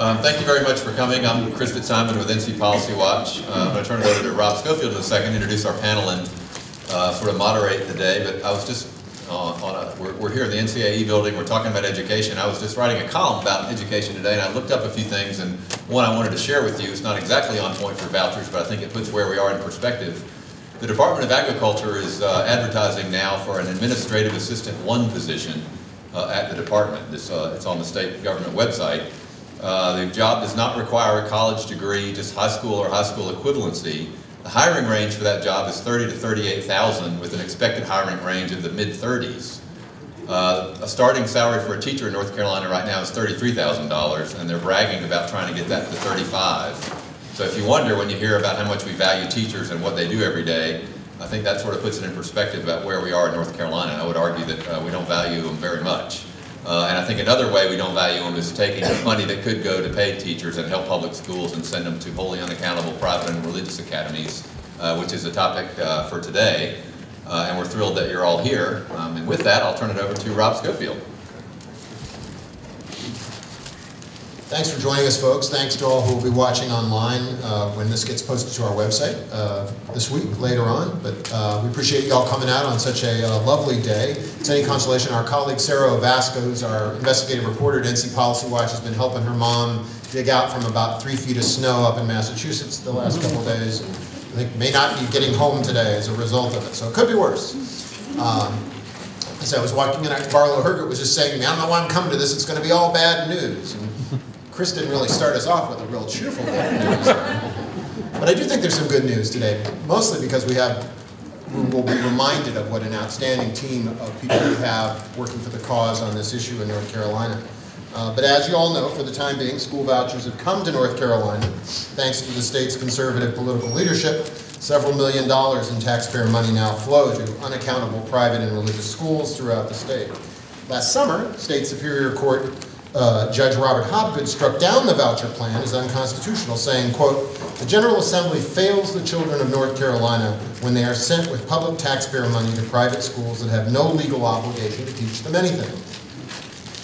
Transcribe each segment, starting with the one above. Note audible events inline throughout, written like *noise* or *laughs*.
Um, thank you very much for coming. I'm Chris Fitzsimon with NC Policy Watch. Uh, I'm going to turn it over to Rob Schofield in a second, introduce our panel and uh, sort of moderate the day. But I was just uh, on a, we're, we're here in the NCAE building, we're talking about education. I was just writing a column about education today and I looked up a few things and one I wanted to share with you. It's not exactly on point for vouchers, but I think it puts where we are in perspective. The Department of Agriculture is uh, advertising now for an administrative assistant one position uh, at the department. This, uh, it's on the state government website. Uh, the job does not require a college degree, just high school or high school equivalency. The hiring range for that job is 30 to 38,000 with an expected hiring range of the mid 30s. Uh, a starting salary for a teacher in North Carolina right now is $33,000 and they're bragging about trying to get that to 35. So if you wonder when you hear about how much we value teachers and what they do every day, I think that sort of puts it in perspective about where we are in North Carolina. I would argue that uh, we don't value them very much. Uh, and I think another way we don't value them is taking the money that could go to paid teachers and help public schools and send them to wholly unaccountable private and religious academies, uh, which is a topic uh, for today. Uh, and we're thrilled that you're all here. Um, and with that, I'll turn it over to Rob Schofield. Thanks for joining us, folks. Thanks to all who will be watching online uh, when this gets posted to our website uh, this week, later on. But uh, we appreciate you all coming out on such a uh, lovely day. It's any consolation, our colleague Sarah Ovaska, who's our investigative reporter at NC Policy Watch, has been helping her mom dig out from about three feet of snow up in Massachusetts the last couple days. I think may not be getting home today as a result of it, so it could be worse. Um, as I was walking in, Barlow Herget was just saying to me, I don't know why I'm coming to this, it's going to be all bad news. And Chris didn't really start us off with a real cheerful news. But I do think there's some good news today, mostly because we have, we'll be reminded of what an outstanding team of people we have working for the cause on this issue in North Carolina. Uh, but as you all know, for the time being, school vouchers have come to North Carolina thanks to the state's conservative political leadership. Several million dollars in taxpayer money now flow to unaccountable private and religious schools throughout the state. Last summer, State Superior Court uh, Judge Robert Hobgood struck down the voucher plan as unconstitutional, saying, quote, the General Assembly fails the children of North Carolina when they are sent with public taxpayer money to private schools that have no legal obligation to teach them anything.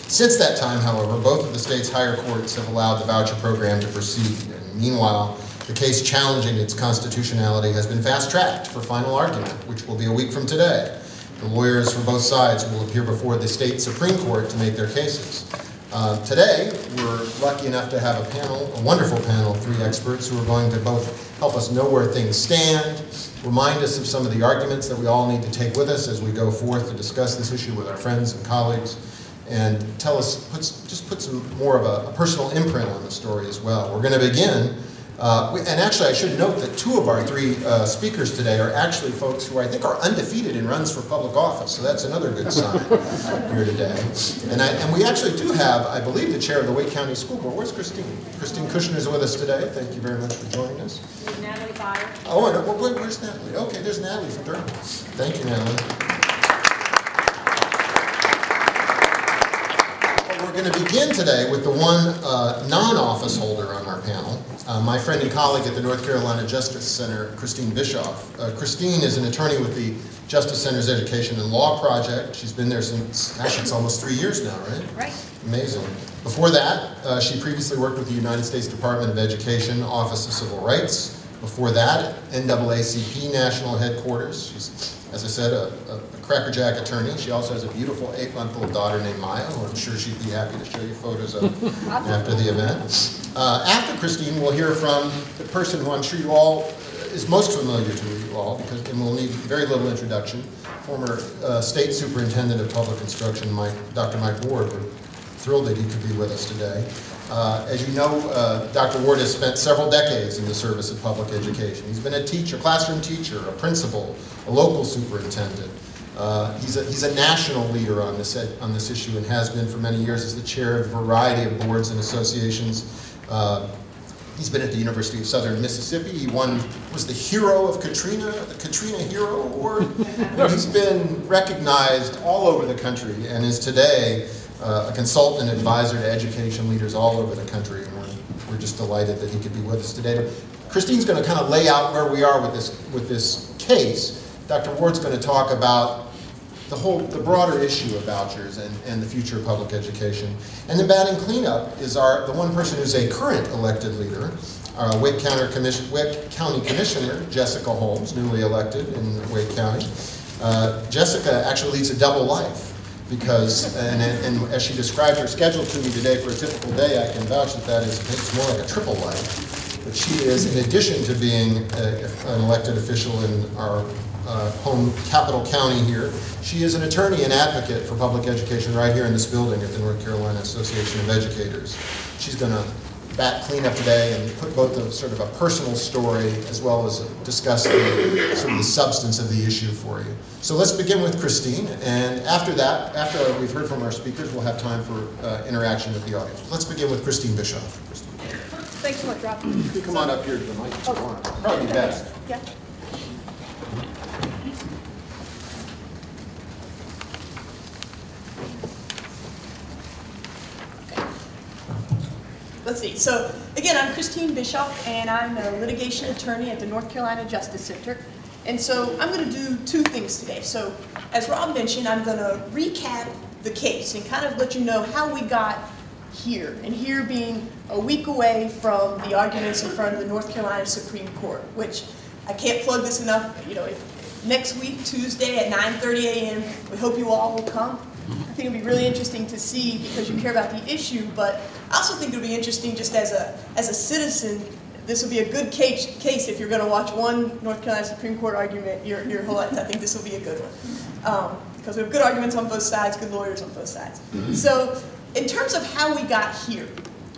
Since that time, however, both of the state's higher courts have allowed the voucher program to proceed. And meanwhile, the case challenging its constitutionality has been fast-tracked for final argument, which will be a week from today. The lawyers from both sides will appear before the state Supreme Court to make their cases. Uh, today, we're lucky enough to have a panel, a wonderful panel of three experts who are going to both help us know where things stand, remind us of some of the arguments that we all need to take with us as we go forth to discuss this issue with our friends and colleagues, and tell us, puts, just put some more of a, a personal imprint on the story as well. We're going to begin uh, we, and actually, I should note that two of our three uh, speakers today are actually folks who I think are undefeated in runs for public office. So that's another good sign *laughs* here today. And, I, and we actually do have, I believe, the chair of the Wake County School Board. Where's Christine? Christine Kushner is with us today. Thank you very much for joining us. Natalie Beyer. Oh, and, where, where's Natalie? Okay, there's Natalie from Durham. Thank you, Natalie. Going to begin today with the one uh, non-office holder on our panel, uh, my friend and colleague at the North Carolina Justice Center, Christine Bischoff. Uh, Christine is an attorney with the Justice Center's Education and Law Project. She's been there since, actually it's almost three years now, right? Right. Amazing. Before that, uh, she previously worked with the United States Department of Education, Office of Civil Rights. Before that, NAACP National Headquarters. She's as I said, a, a, a crackerjack attorney. She also has a beautiful eight-month-old daughter named Maya, who I'm sure she'd be happy to show you photos of *laughs* after the event. Uh, after Christine, we'll hear from the person who I'm sure you all is most familiar to you all, because and we'll need very little introduction. Former uh, State Superintendent of Public Instruction, Mike, Dr. Mike Ward. We're thrilled that he could be with us today. Uh, as you know, uh, Dr. Ward has spent several decades in the service of public education. He's been a teacher, classroom teacher, a principal, a local superintendent. Uh, he's, a, he's a national leader on this, on this issue and has been for many years as the chair of a variety of boards and associations. Uh, he's been at the University of Southern Mississippi. He won, was the hero of Katrina, the Katrina Hero Award. *laughs* he's been recognized all over the country and is today uh, a consultant advisor to education leaders all over the country. And we're, we're just delighted that he could be with us today. Christine's going to kind of lay out where we are with this, with this case. Dr. Ward's going to talk about the whole, the broader issue of vouchers and, and the future of public education. And then batting cleanup is our, the one person who's a current elected leader, uh, Wake County Commission, Wake County Commissioner Jessica Holmes, newly elected in Wake County. Uh, Jessica actually leads a double life because, and, and as she described her schedule to me today for a typical day, I can vouch that that is, it's more like a triple life. But she is, in addition to being a, an elected official in our uh, home capital county here, she is an attorney and advocate for public education right here in this building at the North Carolina Association of Educators. She's going to bat cleanup today and put both the sort of a personal story as well as discuss the sort of the substance of the issue for you. So let's begin with Christine, and after that, after we've heard from our speakers, we'll have time for uh, interaction with the audience. Let's begin with Christine Bischoff. Christine, Thanks so much, Rob. you can come on up here to the mic if you want. Probably best. Yeah. Let's see. So again, I'm Christine Bischoff, and I'm a litigation attorney at the North Carolina Justice Center. And so I'm going to do two things today. So as Rob mentioned, I'm going to recap the case and kind of let you know how we got here, and here being a week away from the arguments in front of the North Carolina Supreme Court, which I can't plug this enough. You know, if, next week, Tuesday at 9:30 a.m. We hope you all will come. I think it'll be really interesting to see because you care about the issue, but I also think it would be interesting just as a as a citizen. This will be a good case, case if you're going to watch one North Carolina Supreme Court argument your, your whole life. I think this will be a good one. Um, because we have good arguments on both sides, good lawyers on both sides. So in terms of how we got here,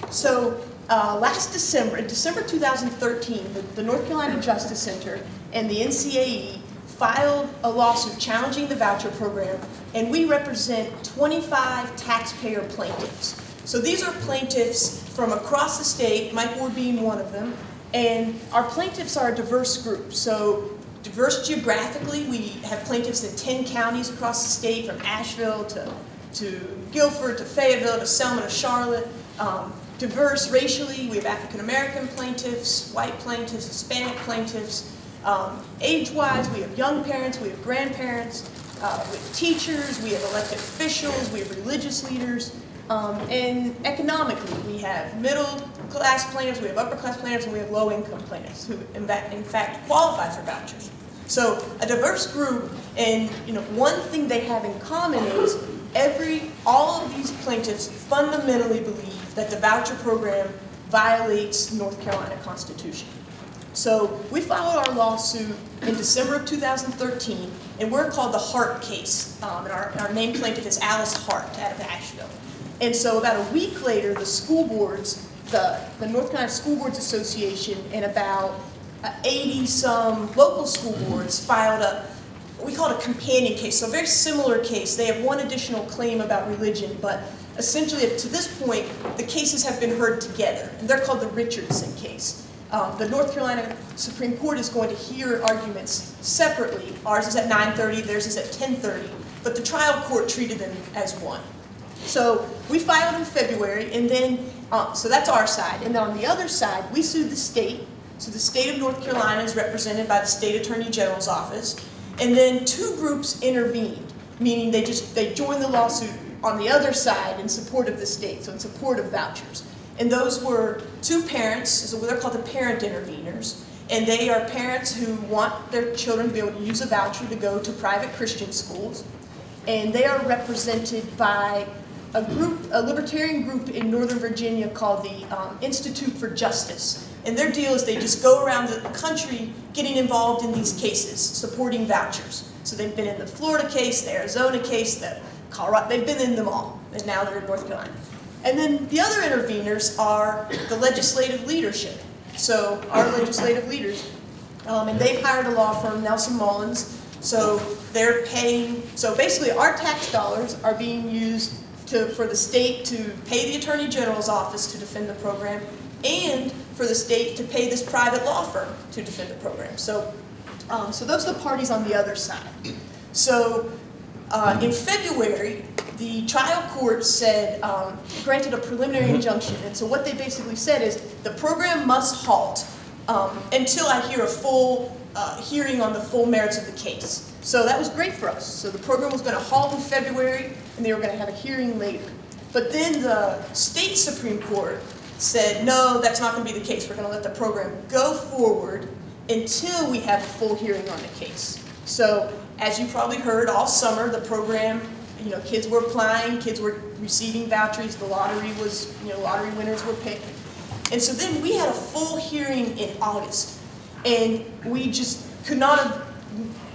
so uh, last December, in December 2013, the, the North Carolina Justice Center and the NCAE filed a lawsuit challenging the voucher program, and we represent 25 taxpayer plaintiffs. So these are plaintiffs from across the state, Mike Ward being one of them, and our plaintiffs are a diverse group. So diverse geographically, we have plaintiffs in 10 counties across the state, from Asheville to, to Guilford to Fayetteville to Selma to Charlotte. Um, diverse racially, we have African American plaintiffs, white plaintiffs, Hispanic plaintiffs. Um, Age-wise, we have young parents, we have grandparents, uh, we have teachers, we have elected officials, we have religious leaders. Um, and economically, we have middle-class plaintiffs, we have upper-class plaintiffs, and we have low-income plaintiffs who, in fact, in fact, qualify for vouchers. So a diverse group, and you know, one thing they have in common is every, all of these plaintiffs fundamentally believe that the voucher program violates North Carolina Constitution. So we filed our lawsuit in December of 2013, and we're called the Hart case. Um, and our, our plaintiff is Alice Hart out of Asheville. And so about a week later, the school boards, the, the North Carolina School Boards Association, and about 80-some local school boards filed a, we call it a companion case, so a very similar case. They have one additional claim about religion, but essentially to this point, the cases have been heard together. And they're called the Richardson case. Um, the North Carolina Supreme Court is going to hear arguments separately. Ours is at 9.30, theirs is at 10.30, but the trial court treated them as one. So we filed in February, and then, uh, so that's our side. And then on the other side, we sued the state. So the state of North Carolina is represented by the state attorney general's office. And then two groups intervened, meaning they just, they joined the lawsuit on the other side in support of the state, so in support of vouchers. And those were two parents, so they're called the parent interveners. And they are parents who want their children to be able to use a voucher to go to private Christian schools. And they are represented by a group, a libertarian group in Northern Virginia called the um, Institute for Justice. And their deal is they just go around the country getting involved in these cases, supporting vouchers. So they've been in the Florida case, the Arizona case, the Colorado, they've been in them all, and now they're in North Carolina. And then the other interveners are the legislative leadership. So our legislative leaders, um, and they've hired a law firm, Nelson Mullins. So they're paying, so basically our tax dollars are being used to, for the state to pay the Attorney General's office to defend the program and for the state to pay this private law firm to defend the program. So, um, so those are the parties on the other side. So uh, in February, the trial court said, um, granted a preliminary injunction. And so what they basically said is the program must halt um, until I hear a full uh, hearing on the full merits of the case. So that was great for us. So the program was going to halt in February, and they were going to have a hearing later. But then the state Supreme Court said, no, that's not going to be the case. We're going to let the program go forward until we have a full hearing on the case. So as you probably heard, all summer, the program, you know, kids were applying, kids were receiving vouchers, the lottery was, you know, lottery winners were picked. And so then we had a full hearing in August, and we just could not have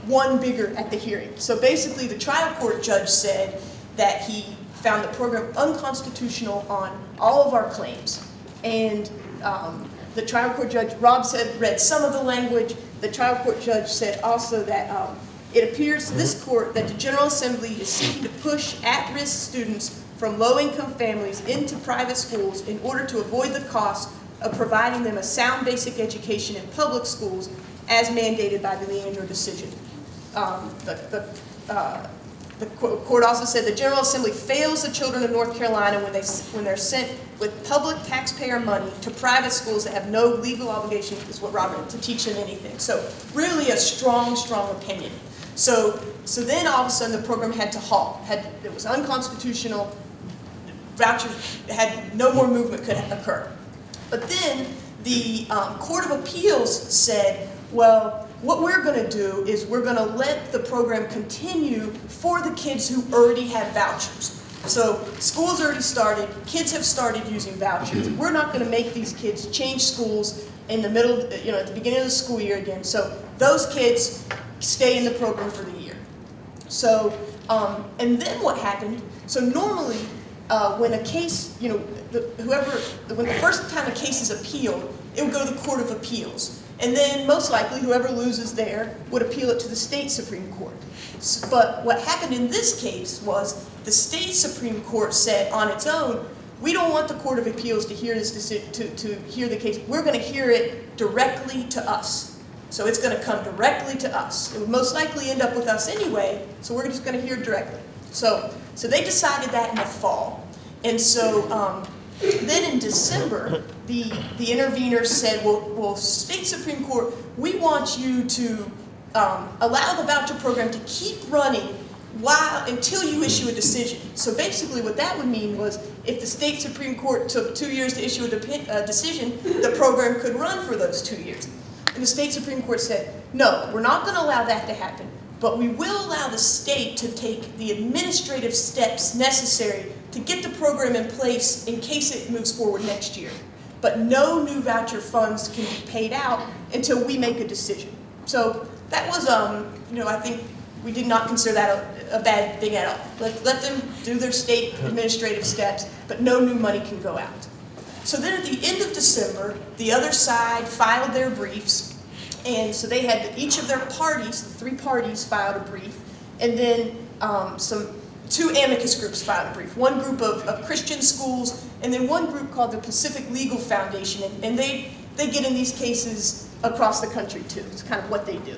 won bigger at the hearing. So basically, the trial court judge said that he found the program unconstitutional on all of our claims. And um, the trial court judge, Rob said, read some of the language. The trial court judge said also that um, it appears to this court that the General Assembly is seeking to push at-risk students from low-income families into private schools in order to avoid the cost of providing them a sound basic education in public schools as mandated by the Leandro decision. Um, the, the, uh, the court also said the General Assembly fails the children of North Carolina when they, when they're sent with public taxpayer money to private schools that have no legal obligation, is what Robert, to teach them anything. So really a strong, strong opinion. So, so then all of a sudden the program had to halt, had, it was unconstitutional, vouchers had, no more movement could occur. But then the um, Court of Appeals said, well, what we're going to do is we're going to let the program continue for the kids who already have vouchers. So school's already started, kids have started using vouchers. We're not going to make these kids change schools in the middle, you know, at the beginning of the school year again. So those kids stay in the program for the year. So, um, and then what happened, so normally, uh, when a case, you know, the, whoever, when the first time a case is appealed, it would go to the Court of Appeals. And then most likely, whoever loses there would appeal it to the state Supreme Court. But what happened in this case was the state Supreme Court said on its own, we don't want the Court of Appeals to hear this decision, to, to hear the case. We're gonna hear it directly to us. So it's going to come directly to us. It would most likely end up with us anyway, so we're just going to hear it directly. So, so they decided that in the fall. And so um, then in December, the, the interveners said, well, well, State Supreme Court, we want you to um, allow the voucher program to keep running while, until you issue a decision. So basically what that would mean was if the State Supreme Court took two years to issue a, depi- a decision, the program could run for those two years. And the state Supreme Court said, no, we're not going to allow that to happen, but we will allow the state to take the administrative steps necessary to get the program in place in case it moves forward next year. But no new voucher funds can be paid out until we make a decision. So that was, um, you know, I think we did not consider that a, a bad thing at all. Let, let them do their state administrative steps, but no new money can go out. So then at the end of December, the other side filed their briefs, and so they had, each of their parties, the three parties filed a brief, and then um, some, two amicus groups filed a brief. One group of, of Christian schools, and then one group called the Pacific Legal Foundation, and, and they, they get in these cases across the country too. It's kind of what they do.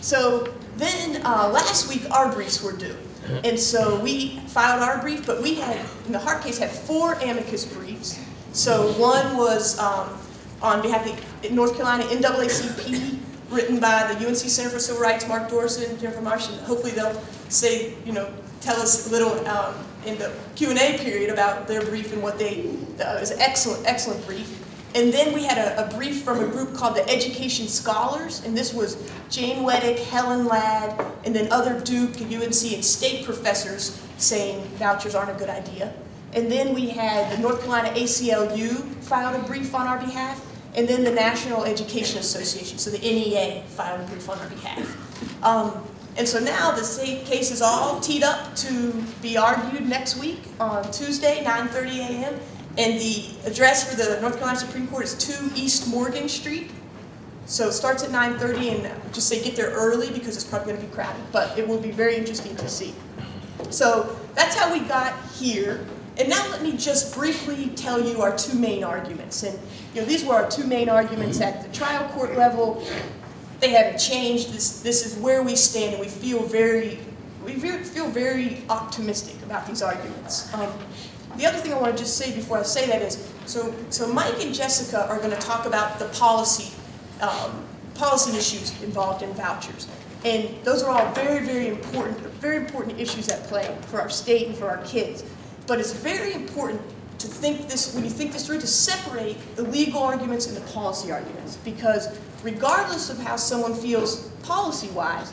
So then, uh, last week, our briefs were due. And so we filed our brief, but we had, in the Hart case, had four amicus briefs. So one was um, on behalf of North Carolina NAACP, written by the UNC Center for Civil Rights, Mark Dorosin, Jennifer Marsh, and hopefully they'll say, you know, tell us a little um, in the Q&A period about their brief and what they, uh, it was an excellent, excellent brief. And then we had a, a brief from a group called the Education Scholars, and this was Jane Wettach, Helen Ladd, and then other Duke, and UNC, and state professors saying vouchers aren't a good idea. And then we had the North Carolina ACLU filed a brief on our behalf, and then the National Education Association, so the NEA, filed a brief on our behalf. Um, and so now the case is all teed up to be argued next week on Tuesday, 9:30 a.m. And the address for the North Carolina Supreme Court is 2 East Morgan Street. So it starts at 9:30, and just say get there early because it's probably going to be crowded, but it will be very interesting to see. So that's how we got here. And now let me just briefly tell you our two main arguments. And you know, these were our two main arguments at the trial court level. They haven't changed. This, this is where we stand, and we feel very, we feel very optimistic about these arguments. Um, the other thing I want to just say before I say that is, so, so Mike and Jessica are going to talk about the policy, um, policy issues involved in vouchers. And those are all very, very important, very important issues at play for our state and for our kids. But it's very important to think this, when you think this through, to separate the legal arguments and the policy arguments. Because regardless of how someone feels policy-wise,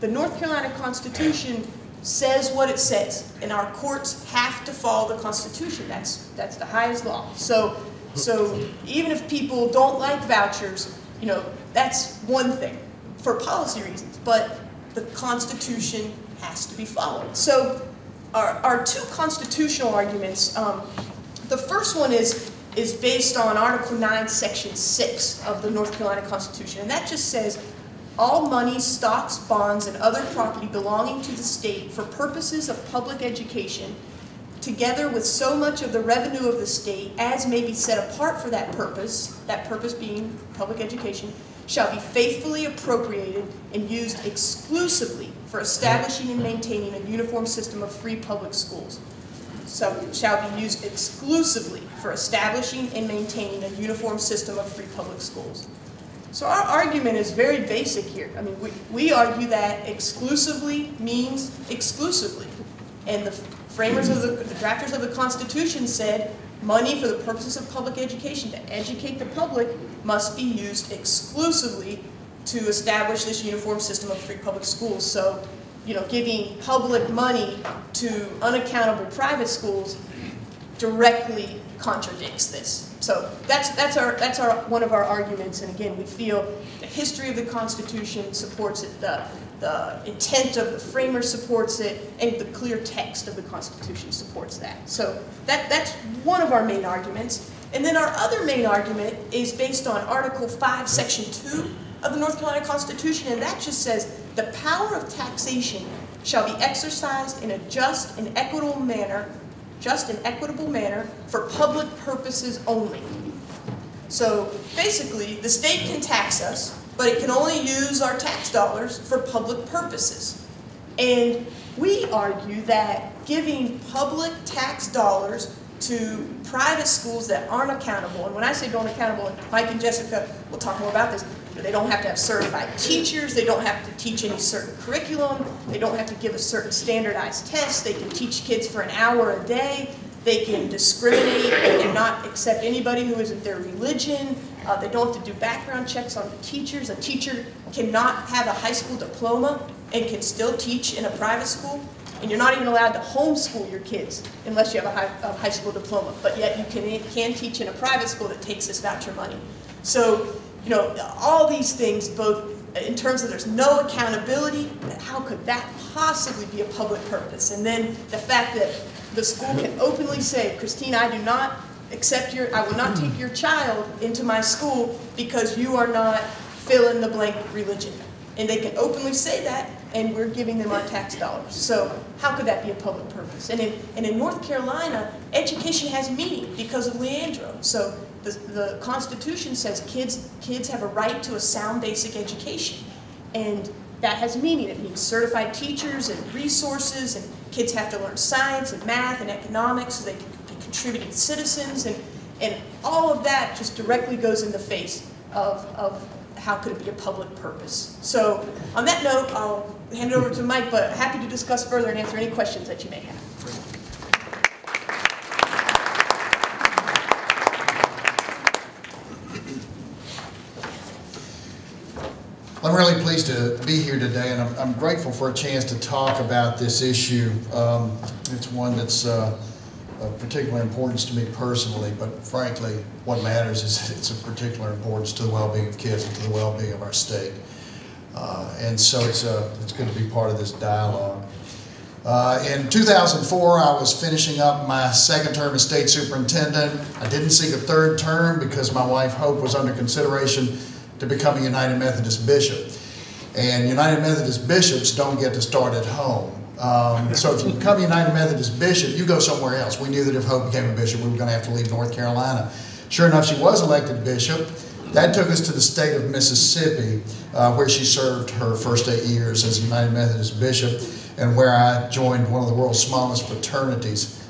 the North Carolina Constitution says what it says, and our courts have to follow the Constitution. That's, that's the highest law. So, so even if people don't like vouchers, you know, that's one thing for policy reasons, but the Constitution has to be followed. So our, our two constitutional arguments, um, the first one is, is based on Article 9, Section 6 of the North Carolina Constitution, and that just says, all money, stocks, bonds, and other property belonging to the state for purposes of public education, together with so much of the revenue of the state as may be set apart for that purpose, that purpose being public education, shall be faithfully appropriated and used exclusively for establishing and maintaining a uniform system of free public schools. So shall be used exclusively for establishing and maintaining a uniform system of free public schools. So our argument is very basic here. I mean, we, we argue that exclusively means exclusively. And the framers of the, the drafters of the Constitution said money for the purposes of public education, to educate the public, must be used exclusively to establish this uniform system of free public schools. So, you know, giving public money to unaccountable private schools directly contradicts this. So that's, that's, our, that's our, one of our arguments, and again, we feel the history of the Constitution supports it, the, the intent of the framer supports it, and the clear text of the Constitution supports that. So that, that's one of our main arguments. And then our other main argument is based on Article 5, Section 2 of the North Carolina Constitution, and that just says, the power of taxation shall be exercised in a just and equitable manner just and equitable manner for public purposes only. So basically, the state can tax us, but it can only use our tax dollars for public purposes. And we argue that giving public tax dollars to private schools that aren't accountable, and when I say don't accountable, Mike and Jessica will talk more about this, they don't have to have certified teachers, they don't have to teach any certain curriculum, they don't have to give a certain standardized test, they can teach kids for an hour a day, they can discriminate and not accept anybody who isn't their religion, uh, they don't have to do background checks on the teachers, a teacher cannot have a high school diploma and can still teach in a private school, and you're not even allowed to homeschool your kids unless you have a high, a high school diploma, but yet you can, can teach in a private school that takes this voucher money. So you know, all these things, both in terms of there's no accountability, how could that possibly be a public purpose? And then the fact that the school can openly say, Christine, I do not accept your, I will not take your child into my school because you are not fill in the blank religion. And they can openly say that, and we're giving them our tax dollars. So how could that be a public purpose? And in, and in North Carolina, education has meaning because of Leandro. So the, the Constitution says kids, kids have a right to a sound basic education. And that has meaning. It means certified teachers and resources, and kids have to learn science and math and economics so they can be contributing citizens. And, and all of that just directly goes in the face of, of how could it be a public purpose. So on that note, I'll hand it over to Mike, but happy to discuss further and answer any questions that you may have. I'm really pleased to be here today, and I'm, I'm grateful for a chance to talk about this issue. Um, it's one that's uh, of particular importance to me personally, but frankly, what matters is *laughs* it's of particular importance to the well-being of kids and to the well-being of our state. Uh, and so it's, uh, it's good to be part of this dialogue. Uh, in 2004, I was finishing up my second term as state superintendent. I didn't seek a third term because my wife Hope was under consideration to become a United Methodist bishop. And United Methodist bishops don't get to start at home. Um, so if you become United Methodist bishop, you go somewhere else. We knew that if Hope became a bishop, we were going to have to leave North Carolina. Sure enough, she was elected bishop. That took us to the state of Mississippi, uh, where she served her first eight years as United Methodist bishop, and where I joined one of the world's smallest fraternities,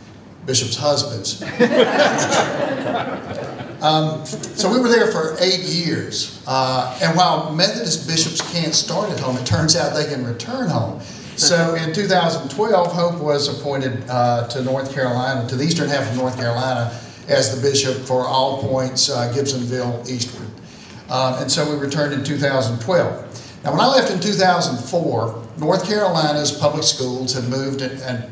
bishops' husbands. *laughs* Um, so we were there for eight years. Uh, and while Methodist bishops can't start at home, it turns out they can return home. So in 2012, Hope was appointed uh, to North Carolina, to the eastern half of North Carolina, as the bishop for All Points, uh, Gibsonville, eastward. Um, and so we returned in 2012. Now, when I left in 2004, North Carolina's public schools had moved, and, and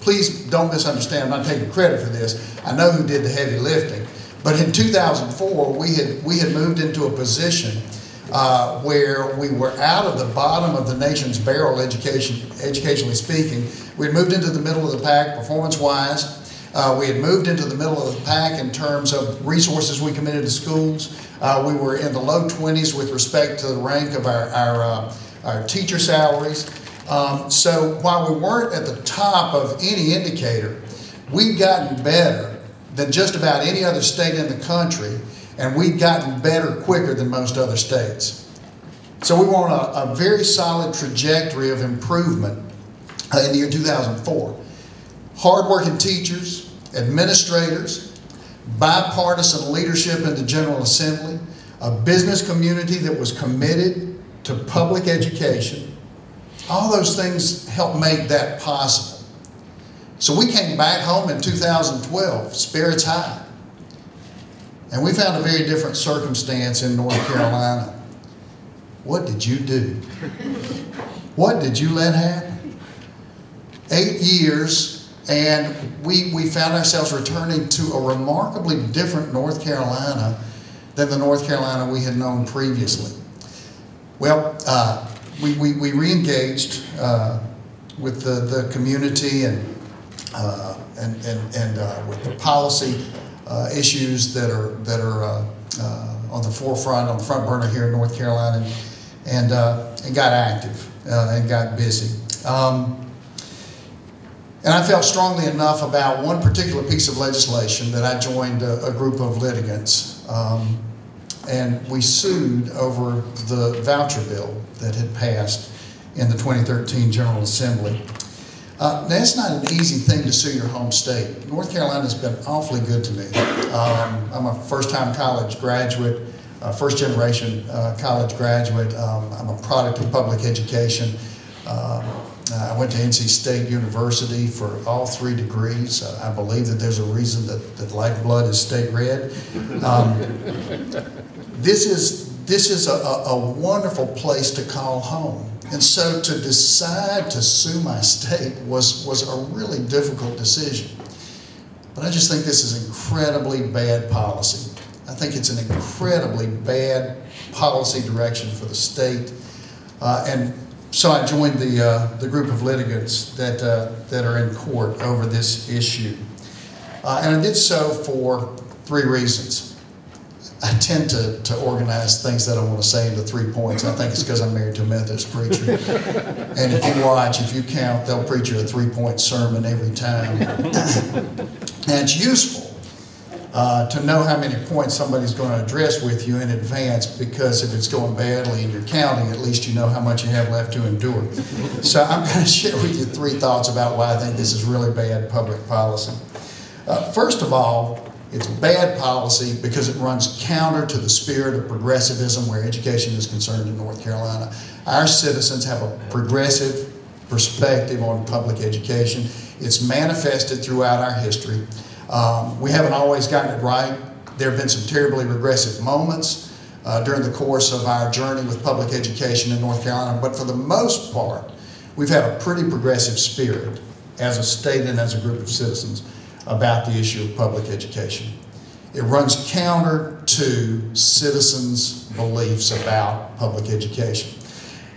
please don't misunderstand, I'm not taking credit for this. I know who did the heavy lifting. But in 2004, we had, we had moved into a position uh, where we were out of the bottom of the nation's barrel, education, educationally speaking. We had moved into the middle of the pack performance-wise. Uh, we had moved into the middle of the pack in terms of resources we committed to schools. Uh, we were in the low 20s with respect to the rank of our, our, uh, our teacher salaries. Um, so while we weren't at the top of any indicator, we've gotten better than just about any other state in the country, and we've gotten better quicker than most other states. So we on a, a very solid trajectory of improvement uh, in the year 2004. Hardworking teachers, administrators, bipartisan leadership in the General Assembly, a business community that was committed to public education, all those things helped make that possible. So we came back home in 2012, spirits high. And we found a very different circumstance in North Carolina. What did you do? What did you let happen? Eight years, and we, we found ourselves returning to a remarkably different North Carolina than the North Carolina we had known previously. Well, uh, we, we, we re-engaged uh, with the, the community and, uh, and, and, and uh, with the policy issues that are, that are uh, uh, on the forefront, on the front burner here in North Carolina, and, and, uh, and got active uh, and got busy. Um, and I felt strongly enough about one particular piece of legislation that I joined a, a group of litigants. Um, and we sued over the voucher bill that had passed in the 2013 General Assembly. Uh, it's not an easy thing to sue your home state. North Carolina's been awfully good to me. Um, I'm a first-time college graduate, uh, first-generation uh, college graduate. Um, I'm a product of public education. Um, I went to NC State University for all three degrees. I believe that there's a reason that, that lifeblood is state red. Um, this is, this is a, a wonderful place to call home. And so to decide to sue my state was, was a really difficult decision. But I just think this is incredibly bad policy. I think it's an incredibly bad policy direction for the state. Uh, and so I joined the, uh, the group of litigants that, uh, that are in court over this issue. Uh, and I did so for three reasons. I tend to, to organize things that I want to say into three points. I think it's because I'm married to a Methodist preacher. *laughs* And if you watch, if you count, they'll preach you a three point sermon every time. and it's useful uh, to know how many points somebody's going to address with you in advance because if it's going badly and you're counting, at least you know how much you have left to endure. So I'm going *laughs* to share with you three thoughts about why I think this is really bad public policy. Uh, first of all, it's bad policy because it runs counter to the spirit of progressivism where education is concerned in North Carolina. Our citizens have a progressive perspective on public education. It's manifested throughout our history. Um, we haven't always gotten it right. There have been some terribly regressive moments uh, during the course of our journey with public education in North Carolina, but for the most part, we've had a pretty progressive spirit as a state and as a group of citizens about the issue of public education. It runs counter to citizens' beliefs about public education.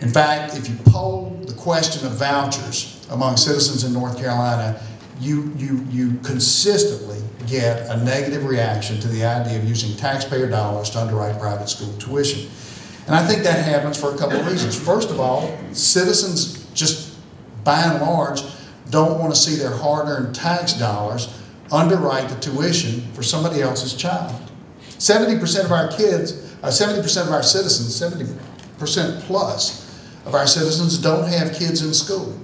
In fact, if you poll the question of vouchers among citizens in North Carolina, you, you, you consistently get a negative reaction to the idea of using taxpayer dollars to underwrite private school tuition. And I think that happens for a couple of reasons. First of all, citizens just by and large don't want to see their hard-earned tax dollars underwrite the tuition for somebody else's child. 70% of our kids, uh, 70% of our citizens, 70% plus of our citizens don't have kids in school.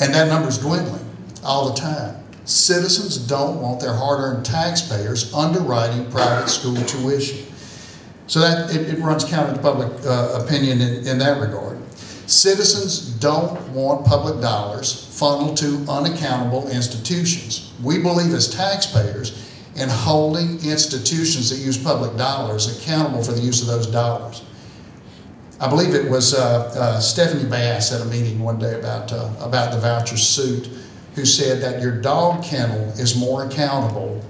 And that number is dwindling all the time. Citizens don't want their hard-earned taxpayers underwriting private school tuition. So that, it, it runs counter to public uh, opinion in, in that regard. Citizens don't want public dollars funneled to unaccountable institutions. We believe as taxpayers in holding institutions that use public dollars accountable for the use of those dollars. I believe it was uh, uh, Stephanie Bass at a meeting one day about, uh, about the voucher suit, who said that your dog kennel is more accountable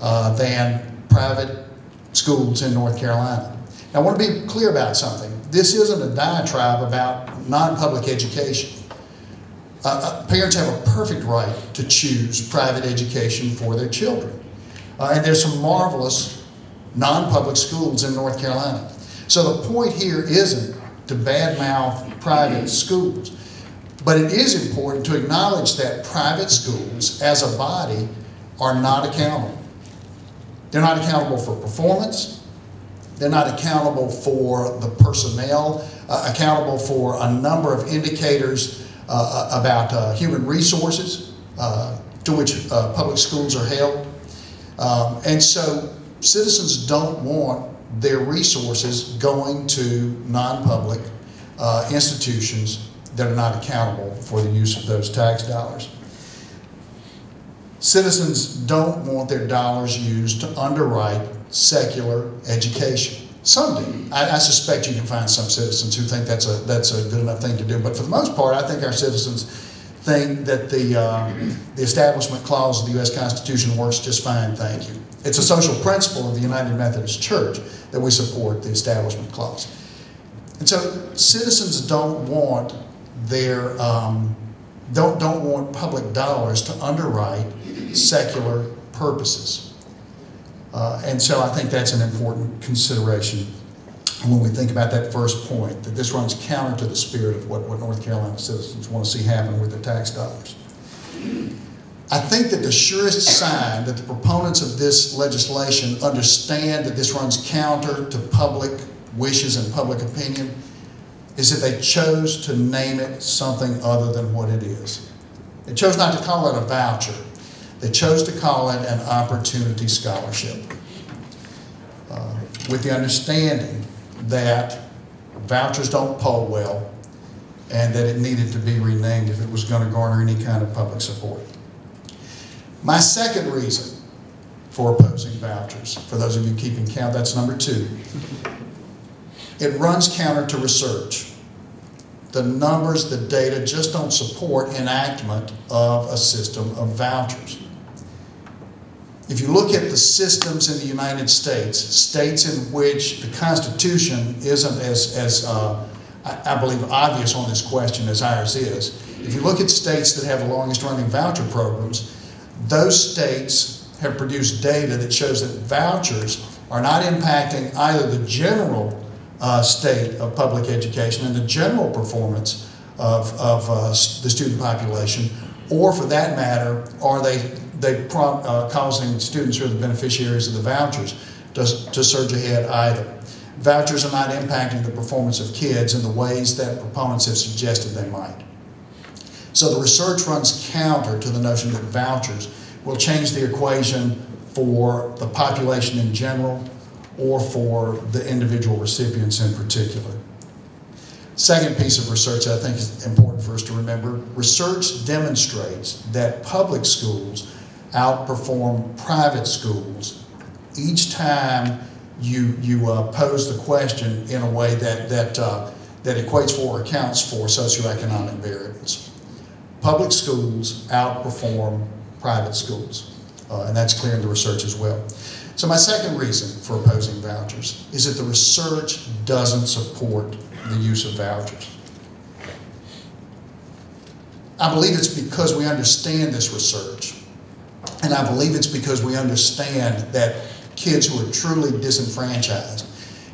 uh, than private schools in North Carolina. Now, I want to be clear about something. This isn't a diatribe about non-public education. Uh, uh, parents have a perfect right to choose private education for their children. Uh, and there's some marvelous non-public schools in North Carolina. So the point here isn't to badmouth private schools, but it is important to acknowledge that private schools as a body are not accountable. They're not accountable for performance. They're not accountable for the personnel, uh, accountable for a number of indicators uh, about uh, human resources uh, to which uh, public schools are held. Um, and so citizens don't want their resources going to non-public uh, institutions that are not accountable for the use of those tax dollars. Citizens don't want their dollars used to underwrite secular education. Some do. I, I suspect you can find some citizens who think that's a, that's a good enough thing to do. But for the most part, I think our citizens think that the, uh, the Establishment Clause of the U.S. Constitution works just fine, thank you. It's a social principle of the United Methodist Church that we support the Establishment Clause. And so citizens don't want their, um, don't, don't want public dollars to underwrite secular purposes. Uh, and so I think that's an important consideration when we think about that first point, that this runs counter to the spirit of what, what North Carolina citizens want to see happen with their tax dollars. I think that the surest sign that the proponents of this legislation understand that this runs counter to public wishes and public opinion is that they chose to name it something other than what it is. They chose not to call it a voucher. They chose to call it an opportunity scholarship. Uh, with the understanding that vouchers don't poll well and that it needed to be renamed if it was going to garner any kind of public support. My second reason for opposing vouchers, for those of you keeping count, that's number two. It runs counter to research. The numbers, the data just don't support enactment of a system of vouchers. If you look at the systems in the United States, states in which the Constitution isn't as, as uh, I, I believe, obvious on this question as ours is, if you look at states that have the longest running voucher programs, those states have produced data that shows that vouchers are not impacting either the general uh, state of public education and the general performance of, of uh, the student population, or for that matter, are they, they prom- uh, causing students who are the beneficiaries of the vouchers to, to surge ahead either. Vouchers are not impacting the performance of kids in the ways that proponents have suggested they might. So the research runs counter to the notion that vouchers will change the equation for the population in general or for the individual recipients in particular. Second piece of research I think is important for us to remember, research demonstrates that public schools outperform private schools each time you, you uh, pose the question in a way that, that, uh, that equates for or accounts for socioeconomic variables. Public schools outperform private schools, uh, and that's clear in the research as well. So my second reason for opposing vouchers is that the research doesn't support the use of vouchers. I believe it's because we understand this research, and I believe it's because we understand that kids who are truly disenfranchised,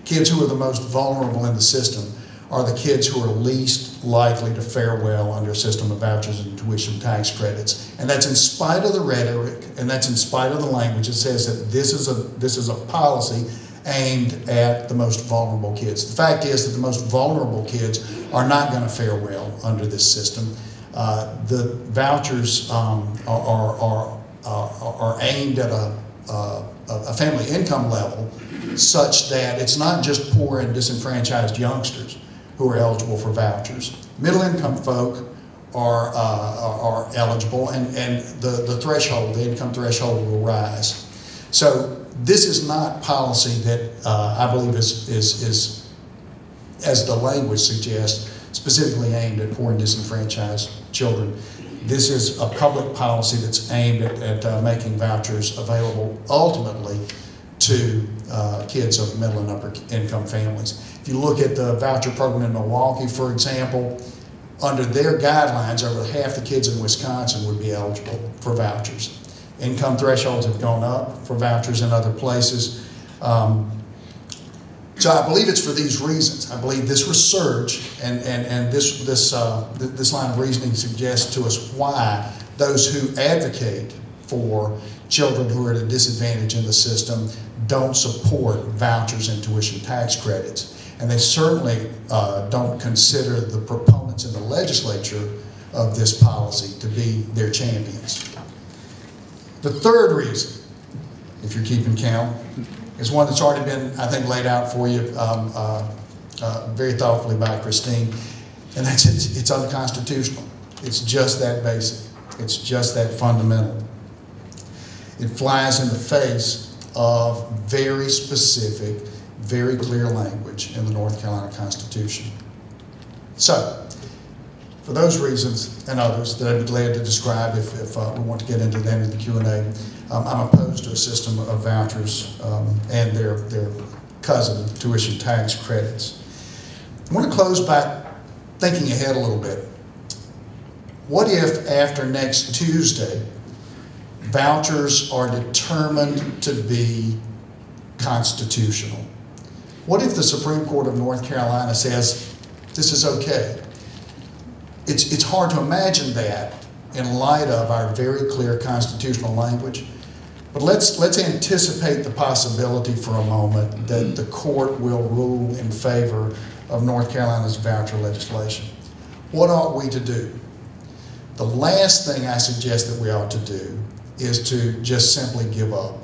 kids who are the most vulnerable in the system, are the kids who are least likely to fare well under a system of vouchers and tuition tax credits. And that's in spite of the rhetoric, and that's in spite of the language that says that this is a, this is a policy aimed at the most vulnerable kids. The fact is that the most vulnerable kids are not going to fare well under this system. Uh, The vouchers um, are, are, are, are are aimed at a, a a family income level such that it's not just poor and disenfranchised youngsters who are eligible for vouchers. Middle-income folk are, uh, are are eligible, and, and the, the threshold, the income threshold will rise. So this is not policy that uh, I believe is, is, is, as the language suggests, specifically aimed at poor and disenfranchised children. This is a public policy that's aimed at, at uh, making vouchers available ultimately to uh, kids of middle and upper income families. If you look at the voucher program in Milwaukee, for example, under their guidelines, over half the kids in Wisconsin would be eligible for vouchers. Income thresholds have gone up for vouchers in other places. Um, so I believe it's for these reasons. I believe this research and, and, and this, this, uh, th- this line of reasoning suggests to us why those who advocate for children who are at a disadvantage in the system don't support vouchers and tuition tax credits. And they certainly uh, don't consider the proponents in the legislature of this policy to be their champions. The third reason, if you're keeping count, is one that's already been, I think, laid out for you um, uh, uh, very thoughtfully by Christine, and that's it's, it's unconstitutional. It's just that basic. It's just that fundamental. It flies in the face of very specific, very clear language in the North Carolina Constitution. So, for those reasons and others that I'd be glad to describe if, if uh, we want to get into them in the Q&A, um, I'm opposed to a system of vouchers um, and their, their cousin, tuition tax credits. I want to close by thinking ahead a little bit. What if after next Tuesday, vouchers are determined to be constitutional? What if the Supreme Court of North Carolina says this is okay? It's, it's hard to imagine that in light of our very clear constitutional language. But let's, let's anticipate the possibility for a moment that mm-hmm. the court will rule in favor of North Carolina's voucher legislation. What ought we to do? The last thing I suggest that we ought to do is to just simply give up,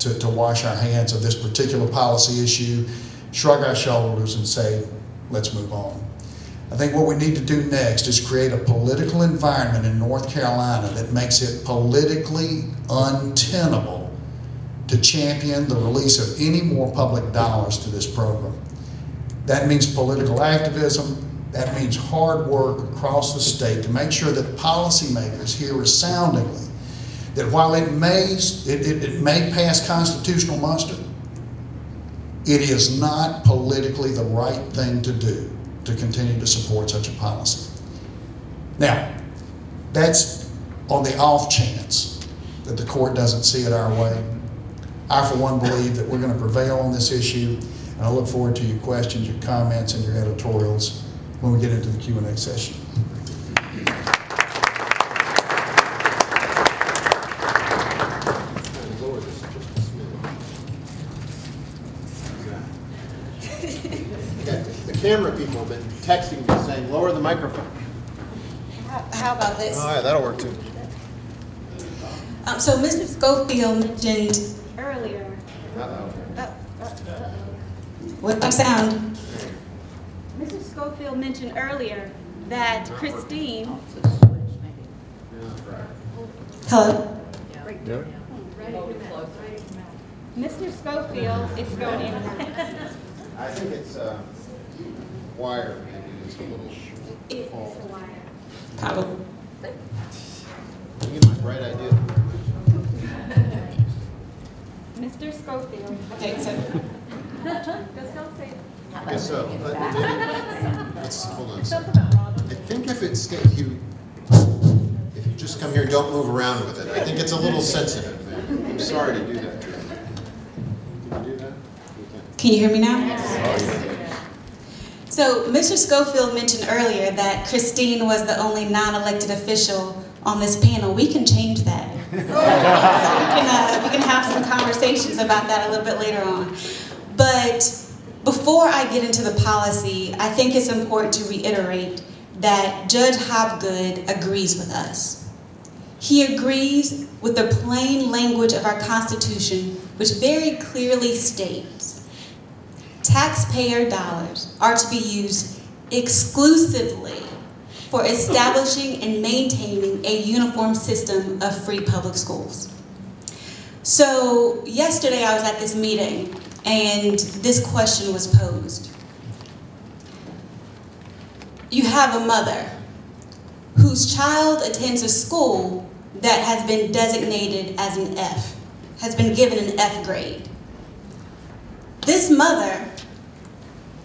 to, to wash our hands of this particular policy issue, shrug our shoulders, and say, let's move on. I think what we need to do next is create a political environment in North Carolina that makes it politically untenable to champion the release of any more public dollars to this program. That means political activism. That means hard work across the state to make sure that policymakers hear resoundingly that while it may, it, it, it may pass constitutional muster, it is not politically the right thing to do to continue to support such a policy. Now, that's on the off chance that the court doesn't see it our way. I, for one, believe that we're going to prevail on this issue, and I look forward to your questions, your comments, and your editorials when we get into the Q&A session. The camera people have been texting me saying, lower the microphone. How how about this? All right, that'll work too. Um, so Mr. Schofield mentioned earlier. Uh-oh. What my sound. Mrs. Schofield mentioned earlier that Christine, Hello. Mr. Schofield, it's going in. I think it's uh, wire, maybe it's a little It's a wire. Probably. You get my bright idea. Mr. Schofield. Okay, so Just don't say. I guess so. Let- maybe- Let's, hold on a second. I think if it stay, if you, if you just come here and don't move around with it, I think it's a little sensitive. man. I'm sorry to do that, Drew. Can you do that? Can. can you hear me now? So Mr. Schofield mentioned earlier that Christine was the only non-elected official on this panel. We can change that. *laughs* we, can, uh, we can have some conversations about that a little bit later on. But before I get into the policy, I think it's important to reiterate that Judge Hobgood agrees with us. He agrees with the plain language of our Constitution, which very clearly states taxpayer dollars are to be used exclusively for establishing and maintaining a uniform system of free public schools. So, yesterday I was at this meeting and this question was posed. You have a mother whose child attends a school that has been designated as an F, has been given an F grade. This mother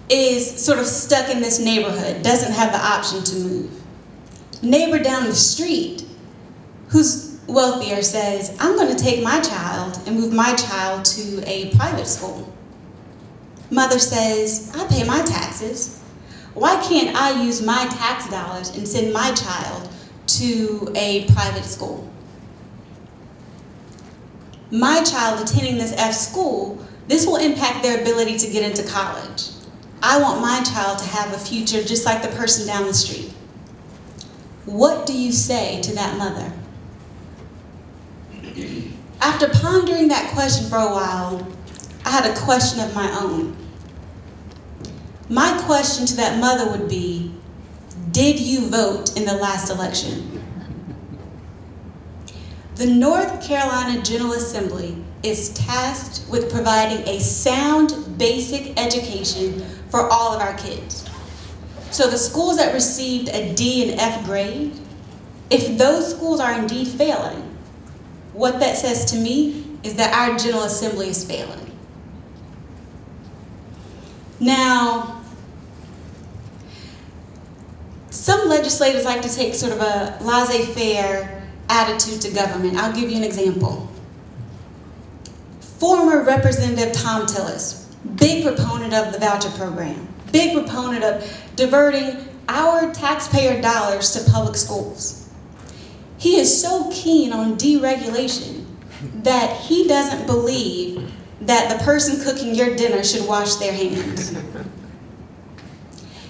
is sort of stuck in this neighborhood, doesn't have the option to move. Neighbor down the street, who's wealthier, says, I'm going to take my child and move my child to a private school. Mother says, I pay my taxes. Why can't I use my tax dollars and send my child to a private school? My child attending this F school, this will impact their ability to get into college. I want my child to have a future just like the person down the street. What do you say to that mother? After pondering that question for a while, I had a question of my own. My question to that mother would be Did you vote in the last election? The North Carolina General Assembly is tasked with providing a sound basic education for all of our kids. So the schools that received a D and F grade, if those schools are indeed failing, what that says to me is that our General Assembly is failing. Now, some legislators like to take sort of a laissez-faire attitude to government. I'll give you an example. Former Representative Thom Tillis, big proponent of the voucher program, big proponent of diverting our taxpayer dollars to public schools. He is so keen on deregulation that he doesn't believe that the person cooking your dinner should wash their hands.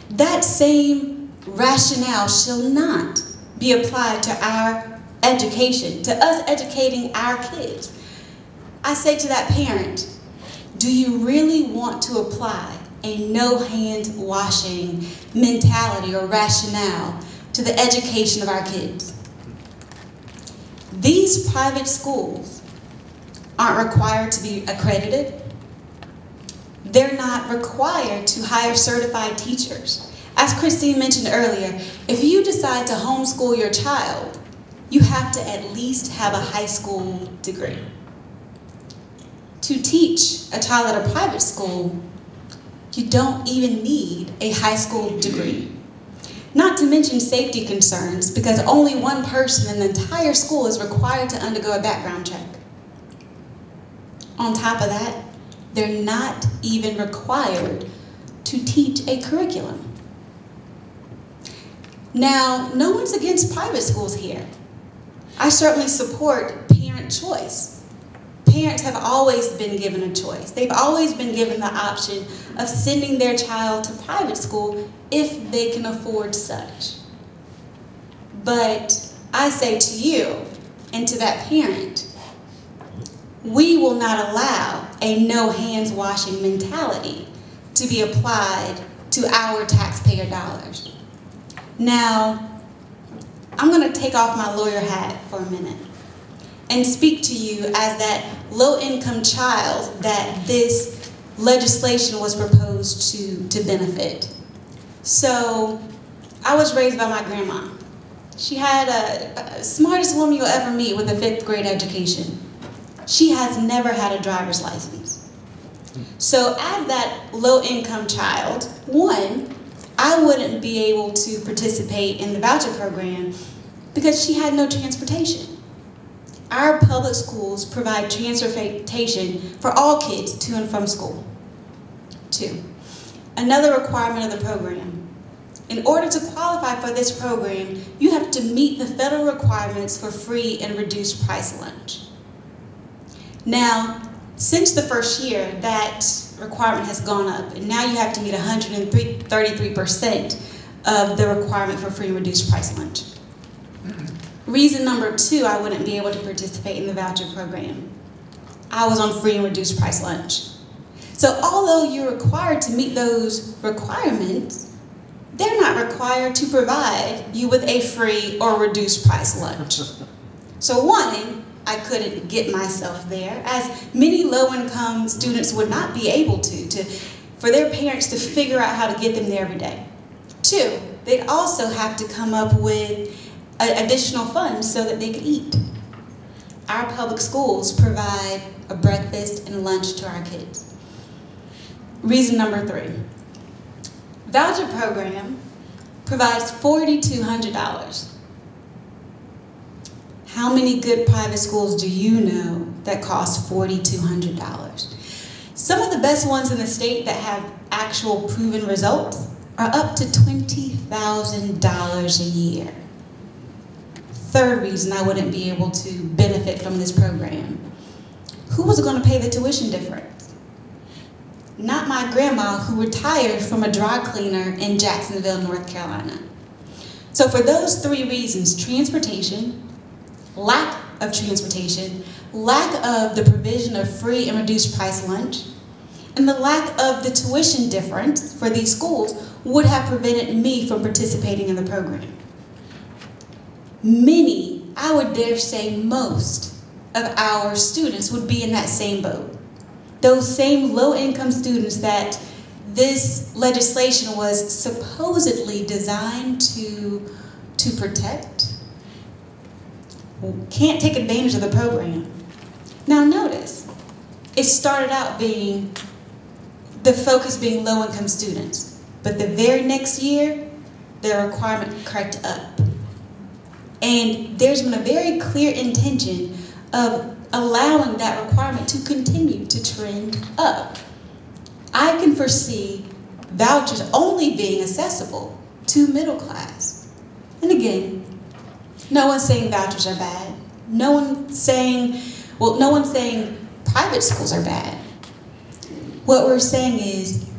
That same rationale shall not be applied to our education, to us educating our kids. I say to that parent, do you really want to apply a no hand washing mentality or rationale to the education of our kids? These private schools aren't required to be accredited. They're not required to hire certified teachers. As Christine mentioned earlier, if you decide to homeschool your child, you have to at least have a high school degree. To teach a child at a private school, you don't even need a high school degree. Not to mention safety concerns, because only one person in the entire school is required to undergo a background check. On top of that, they're not even required to teach a curriculum. Now, no one's against private schools here. I certainly support parent choice. Parents have always been given a choice. They've always been given the option of sending their child to private school if they can afford such. But I say to you and to that parent, we will not allow a no hands washing mentality to be applied to our taxpayer dollars. Now, I'm going to take off my lawyer hat for a minute and speak to you as that low income child that this legislation was proposed to, to benefit. So, I was raised by my grandma. She had a, a smartest woman you'll ever meet with a fifth grade education. She has never had a driver's license. So, as that low income child, one, I wouldn't be able to participate in the voucher program because she had no transportation. Our public schools provide transportation for all kids to and from school. Two, another requirement of the program. In order to qualify for this program, you have to meet the federal requirements for free and reduced price lunch. Now, since the first year, that requirement has gone up, and now you have to meet 133% of the requirement for free and reduced price lunch. Reason number two, I wouldn't be able to participate in the voucher program. I was on free and reduced price lunch. So although you're required to meet those requirements, they're not required to provide you with a free or reduced price lunch. *laughs* So one, I couldn't get myself there, as many low-income students would not be able to, to, for their parents to figure out how to get them there every day. Two, they'd also have to come up with additional funds so that they could eat. Our public schools provide a breakfast and lunch to our kids. Reason number three, voucher program provides $4,200. How many good private schools do you know that cost $4,200? Some of the best ones in the state that have actual proven results are up to $20,000 a year. Third reason I wouldn't be able to benefit from this program. Who was going to pay the tuition difference? Not my grandma who retired from a dry cleaner in Jacksonville, North Carolina. So for those three reasons, transportation, lack of transportation, lack of the provision of free and reduced price lunch, and the lack of the tuition difference for these schools would have prevented me from participating in the program. Many, I would dare say most, of our students would be in that same boat. Those same low-income students that this legislation was supposedly designed to, to protect can't take advantage of the program. Now notice, it started out being the focus being low-income students, but the very next year, the requirement cracked up. And there's been a very clear intention of allowing that requirement to continue to trend up. I can foresee vouchers only being accessible to middle class. And again, no one's saying vouchers are bad. No one's saying, well, no one's saying private schools are bad. What we're saying is,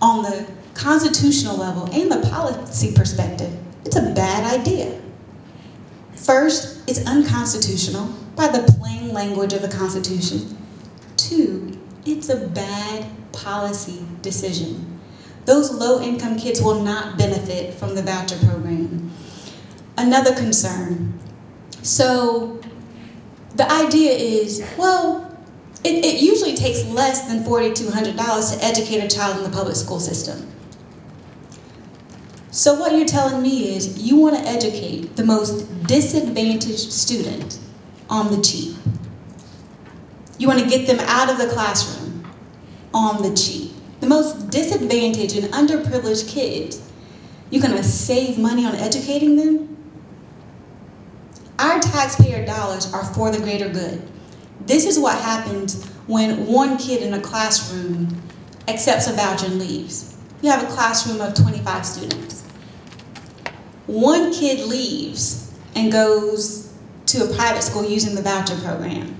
on the constitutional level and the policy perspective, it's a bad idea. First, it's unconstitutional by the plain language of the Constitution. Two, it's a bad policy decision. Those low income kids will not benefit from the voucher program. Another concern. So, the idea is well, it, it usually takes less than $4,200 to educate a child in the public school system. So what you're telling me is you want to educate the most disadvantaged student on the cheap. You want to get them out of the classroom on the cheap. The most disadvantaged and underprivileged kids, you're going to save money on educating them? Our taxpayer dollars are for the greater good. This is what happens when one kid in a classroom accepts a voucher and leaves. You have a classroom of 25 students. One kid leaves and goes to a private school using the voucher program.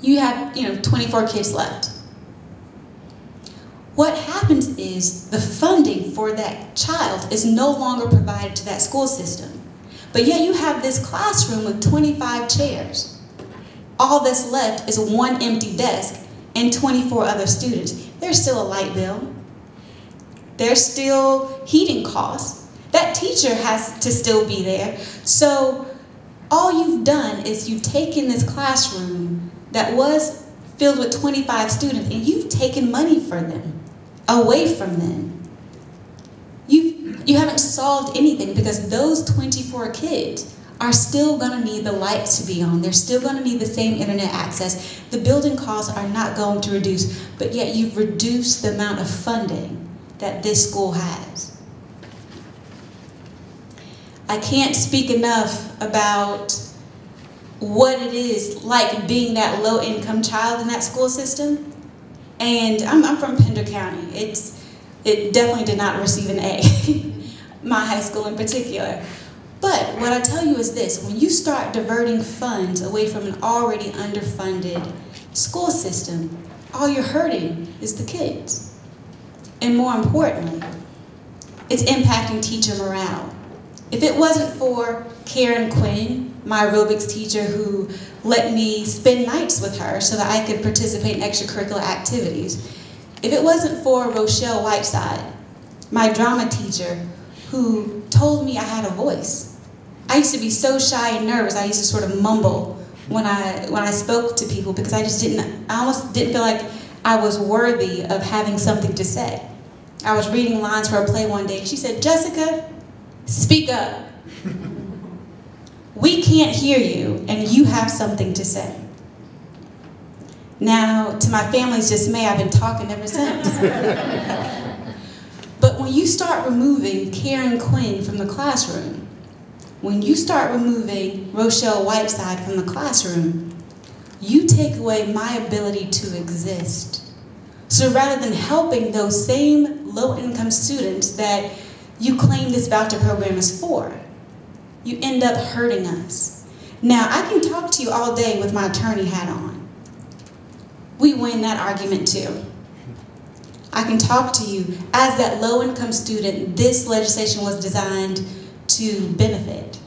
You have, you know, 24 kids left. What happens is the funding for that child is no longer provided to that school system. But yet you have this classroom with 25 chairs. All that's left is one empty desk and 24 other students. There's still a light bill. There's still heating costs. That teacher has to still be there. So all you've done is you've taken this classroom that was filled with 25 students and you've taken money for them, away from them. You've, you haven't solved anything because those 24 kids are still going to need the lights to be on. They're still going to need the same internet access. The building costs are not going to reduce, but yet you've reduced the amount of funding that this school has. I can't speak enough about what it is like being that low income child in that school system. And I'm, I'm from Pender County. It's, it definitely did not receive an A, *laughs* my high school in particular. But what I tell you is this, when you start diverting funds away from an already underfunded school system, all you're hurting is the kids. And more importantly, it's impacting teacher morale. If it wasn't for Karen Quinn, my aerobics teacher who let me spend nights with her so that I could participate in extracurricular activities, if it wasn't for Rochelle Whiteside, my drama teacher who told me I had a voice. I used to be so shy and nervous. I used to sort of mumble when I when I spoke to people because I just didn't I almost didn't feel like I was worthy of having something to say. I was reading lines for a play one day and she said, "Jessica, speak up. We can't hear you and you have something to say." Now, to my family's dismay, I've been talking ever since. *laughs* but when you start removing Karen Quinn from the classroom, when you start removing Rochelle Whiteside from the classroom, you take away my ability to exist. So rather than helping those same low income students that you claim this voucher program is for, you end up hurting us. Now, I can talk to you all day with my attorney hat on. We win that argument too. I can talk to you as that low income student, this legislation was designed to benefit,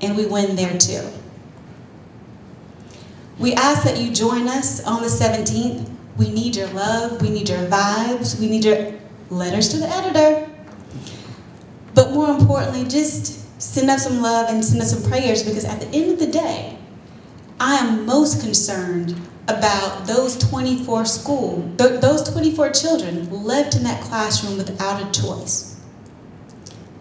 and we win there too. We ask that you join us on the 17th. We need your love, we need your vibes, we need your letters to the editor. But more importantly, just send us some love and send us some prayers because at the end of the day, I am most concerned about those 24 school, th those 24 children left in that classroom without a choice.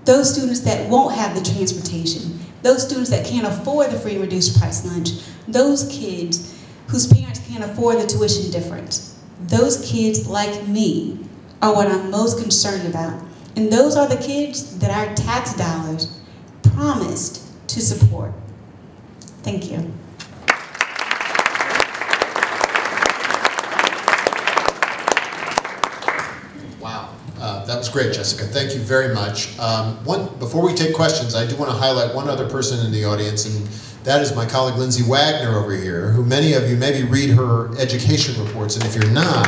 Those students that won't have the transportation, those students that can't afford the free and reduced price lunch, those kids whose parents can't afford the tuition difference. Those kids, like me, are what I'm most concerned about. And those are the kids that our tax dollars promised to support. Thank you. Wow, uh, that was great, Jessica. Thank you very much. Um, one, before we take questions, I do want to highlight one other person in the audience, and that is my colleague Lindsay Wagner over here, who many of you maybe read her education reports, and if you're not,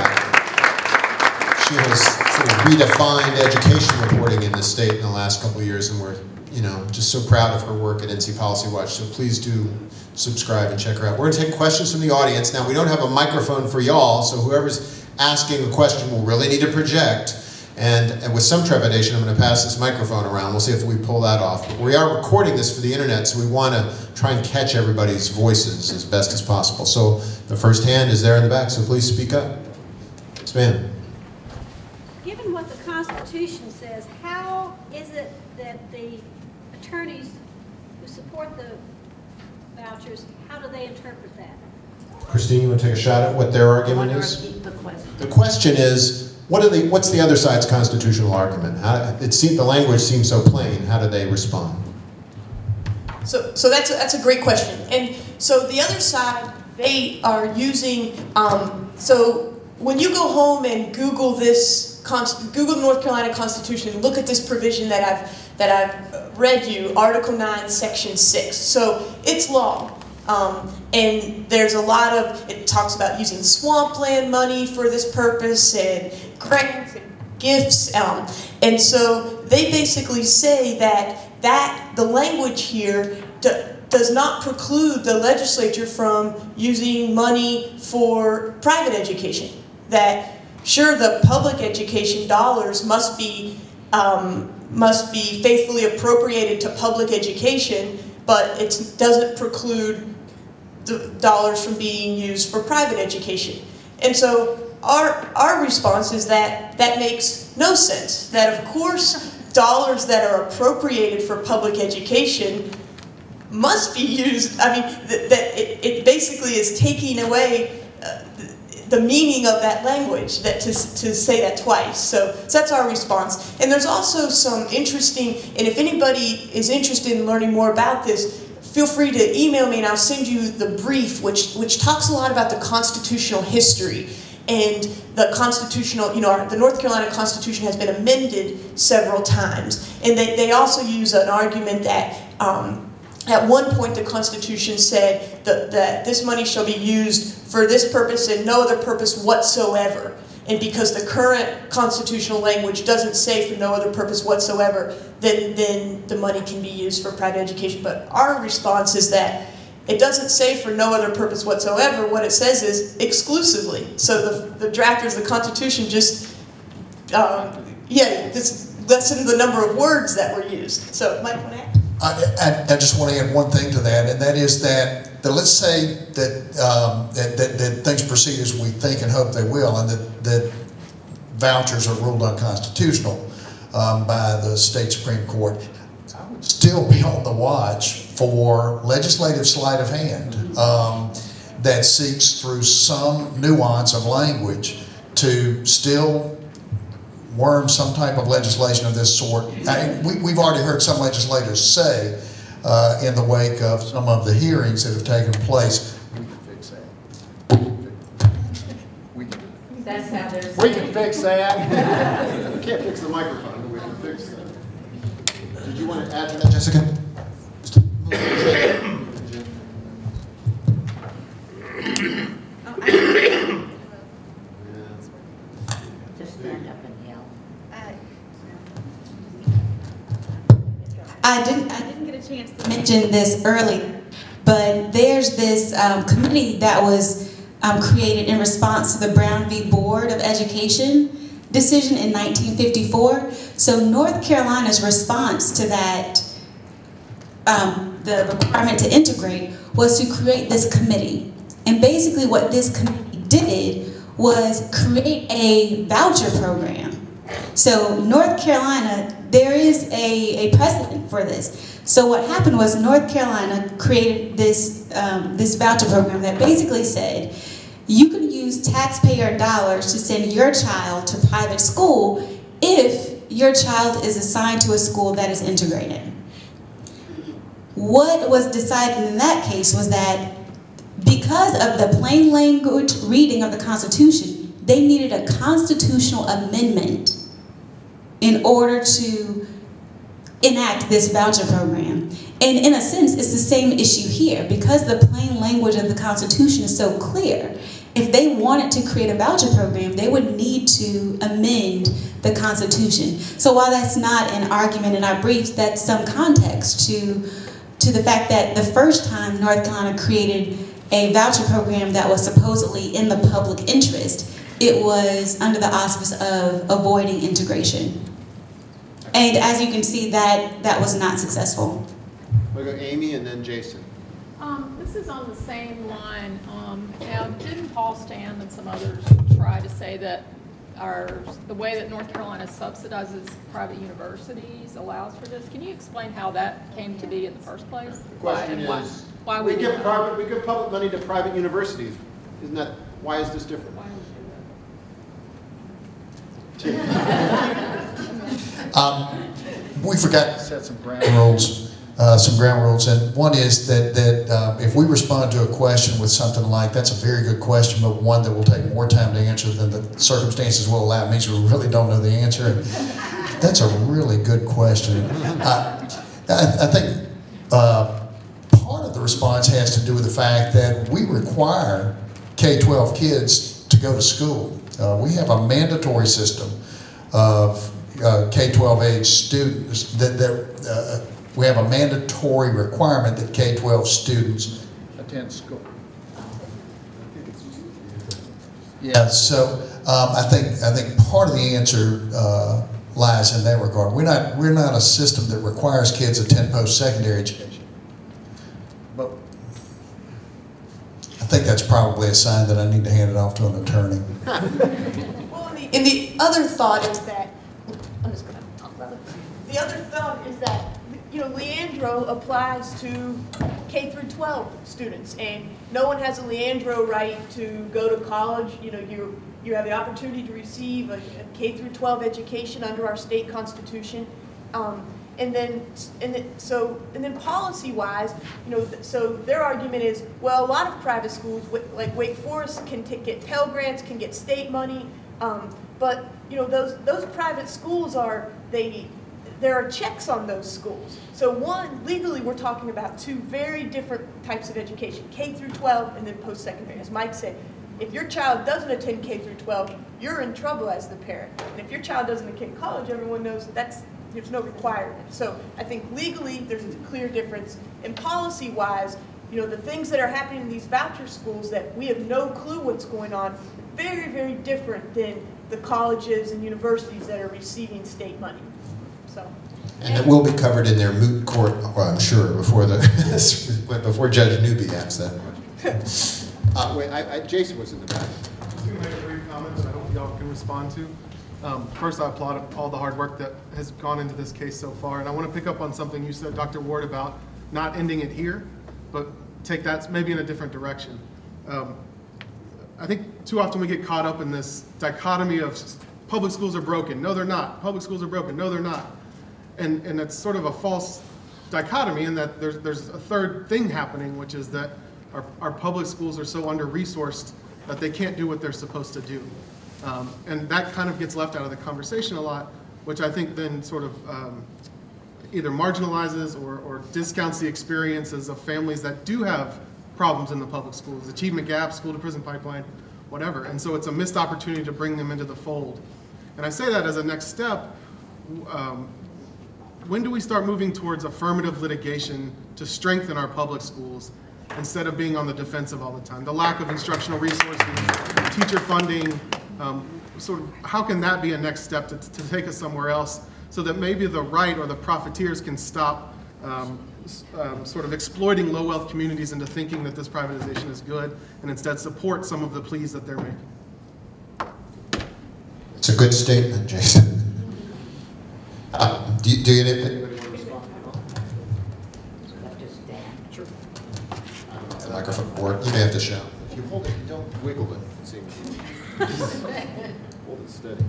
she has redefined education reporting in the state in the last couple of years, and we're you know just so proud of her work at NC Policy Watch. So please do subscribe and check her out. We're going to take questions from the audience. Now we don't have a microphone for y'all, so whoever's asking a question will really need to project. And, and with some trepidation, I'm going to pass this microphone around. We'll see if we pull that off. But we are recording this for the internet, so we want to try and catch everybody's voices as best as possible. So the first hand is there in the back, so please speak up. Yes. Given what the Constitution says, how is it that the attorneys who support the vouchers, how do they interpret that? Christine, you want to take a shot at what their argument is? The question the question. is, what are the, what's the other side's constitutional argument? How, it seemed, the language seems so plain. How do they respond? So, so that's a, that's a great question. And so the other side, they are using. Um, so when you go home and Google this, const, Google North Carolina Constitution, look at this provision that I've that I've read you, Article Nine, Section Six. So it's long. Um, and there's a lot of, it talks about using swampland money for this purpose and grants and gifts. Um, and so they basically say that, that the language here do, does not preclude the legislature from using money for private education. That sure, the public education dollars must be, um, must be faithfully appropriated to public education, but it doesn't preclude the dollars from being used for private education. And so our, our response is that that makes no sense. That of course dollars that are appropriated for public education must be used, I mean, that, that it, it basically is taking away the meaning of that language, that to, to say that twice. So, so that's our response. And there's also some interesting, and if anybody is interested in learning more about this, feel free to email me and I'll send you the brief, which, which talks a lot about the constitutional history. And the constitutional, you know, the North Carolina Constitution has been amended several times. And they, they also use an argument that um, at one point the Constitution said that, that this money shall be used for this purpose and no other purpose whatsoever. and because the current constitutional language doesn't say for no other purpose whatsoever, then, then the money can be used for private education. But our response is that it doesn't say for no other purpose whatsoever. What it says is exclusively. So the, the drafters of the Constitution just, um, yeah, just lessen the number of words that were used. So, Mike, want to? I, I, I just want to add one thing to that, and that is that, that let's say that, um, that, that, that things proceed as we think and hope they will, and that, that vouchers are ruled unconstitutional um, by the state Supreme Court. I would still be on the watch for legislative sleight of hand um, that seeks through some nuance of language to still worm some type of legislation of this sort. I, we, we've already heard some legislators say uh, in the wake of some of the hearings that have taken place, we can fix that. We can, That's how they're we can fix that. We can't fix the microphone, but we can fix that. Did you want to add to that, Jessica? I didn't, I didn't get a chance to mention this earlier, but there's this um, committee that was um, created in response to the Brown v. Board of Education decision in 1954. So North Carolina's response to that, um, the requirement to integrate, was to create this committee. And basically what this committee did was create a voucher program. So North Carolina, there is a, a precedent for this. So what happened was North Carolina created this, um, this voucher program that basically said, you can use taxpayer dollars to send your child to private school if your child is assigned to a school that is integrated. What was decided in that case was that because of the plain language reading of the Constitution, they needed a constitutional amendment in order to enact this voucher program. And in a sense, it's the same issue here. Because the plain language of the Constitution is so clear, if they wanted to create a voucher program, they would need to amend the Constitution. So while that's not an argument in our briefs, that's some context to, to the fact that the first time North Carolina created a voucher program that was supposedly in the public interest, it was under the auspice of avoiding integration. And as you can see, that, that was not successful. We'll go Amy and then Jason. Um, this is on the same line. Um, now, didn't Paul Stam and some others try to say that our, the way that North Carolina subsidizes private universities allows for this? Can you explain how that came to be in the first place? The Why- question why- is, Why we we give do private, we give public money to private universities. Isn't that, why is this different? Why do we do that? *laughs* Um, we forgot to set some ground rules, uh, some ground rules, and one is that, that, uh, if we respond to a question with something like, that's a very good question, but one that will take more time to answer than the circumstances will allow, means we really don't know the answer. And That's a really good question. Uh, I, I think, uh, part of the response has to do with the fact that we require K-12 kids to go to school. Uh, we have a mandatory system of uh, K-12 age students that, that uh, we have a mandatory requirement that K-12 students attend school. Yeah, so um, I think I think part of the answer uh, lies in that regard. We're not we're not a system that requires kids attend post-secondary education. But I think that's probably a sign that I need to hand it off to an attorney. Well, and the, and the other thought is that, I'm just gonna talk about it. The other thought is that, you know, Leandro applies to K through 12 students, and no one has a Leandro right to go to college. You know, you, you have the opportunity to receive a, a K through 12 education under our state constitution. Um, and then, and then, so, and then policy-wise, you know, so their argument is, well, a lot of private schools, like Wake Forest, can get Pell Grants, can get state money, um, but, you know, those, those private schools are, they, there are checks on those schools. So one, legally, we're talking about two very different types of education, K through 12 and then post-secondary. As Mike said, If your child doesn't attend K through 12, you're in trouble as the parent. And if your child doesn't attend college, everyone knows that that's, there's no requirement. So I think legally, there's a clear difference. And policy-wise, you know, the things that are happening in these voucher schools that we have no clue what's going on, very, very different than the colleges and universities that are receiving state money. So, And it will be covered in their moot court, well, I'm sure, before the, *laughs* before Judge Newby asks that question. *laughs* Uh, wait, I, I, Jason was in the back. Just gonna make a brief comment that I hope y'all can respond to. Um, First, I applaud all the hard work that has gone into this case so far, and I want to pick up on something you said, Dr. Ward, about not ending it here, but take that maybe in a different direction. Um, I think too often we get caught up in this dichotomy of public schools are broken, no, they're not. Public schools are broken, no, they're not. And, and it's sort of a false dichotomy in that there's, there's a third thing happening, which is that our, our public schools are so under-resourced that they can't do what they're supposed to do. Um, and that kind of gets left out of the conversation a lot, which I think then sort of um, either marginalizes or, or discounts the experiences of families that do have problems in the public schools, achievement gap, school to prison pipeline, whatever. And so it's a missed opportunity to bring them into the fold. And I say that as a next step. Um, when do we start moving towards affirmative litigation to strengthen our public schools instead of being on the defensive all the time? The lack of instructional resources, teacher funding, um, sort of, how can that be a next step to, to take us somewhere else so that maybe the right or the profiteers can stop um, um, sort of exploiting low wealth communities into thinking that this privatization is good and instead support some of the pleas that they're making? It's a good statement, Jason. Uh, Do you, do you, Anybody want to respond? Just the microphone, or you may have to shout. You hold it, you don't wiggle it, it seems. Hold it steady.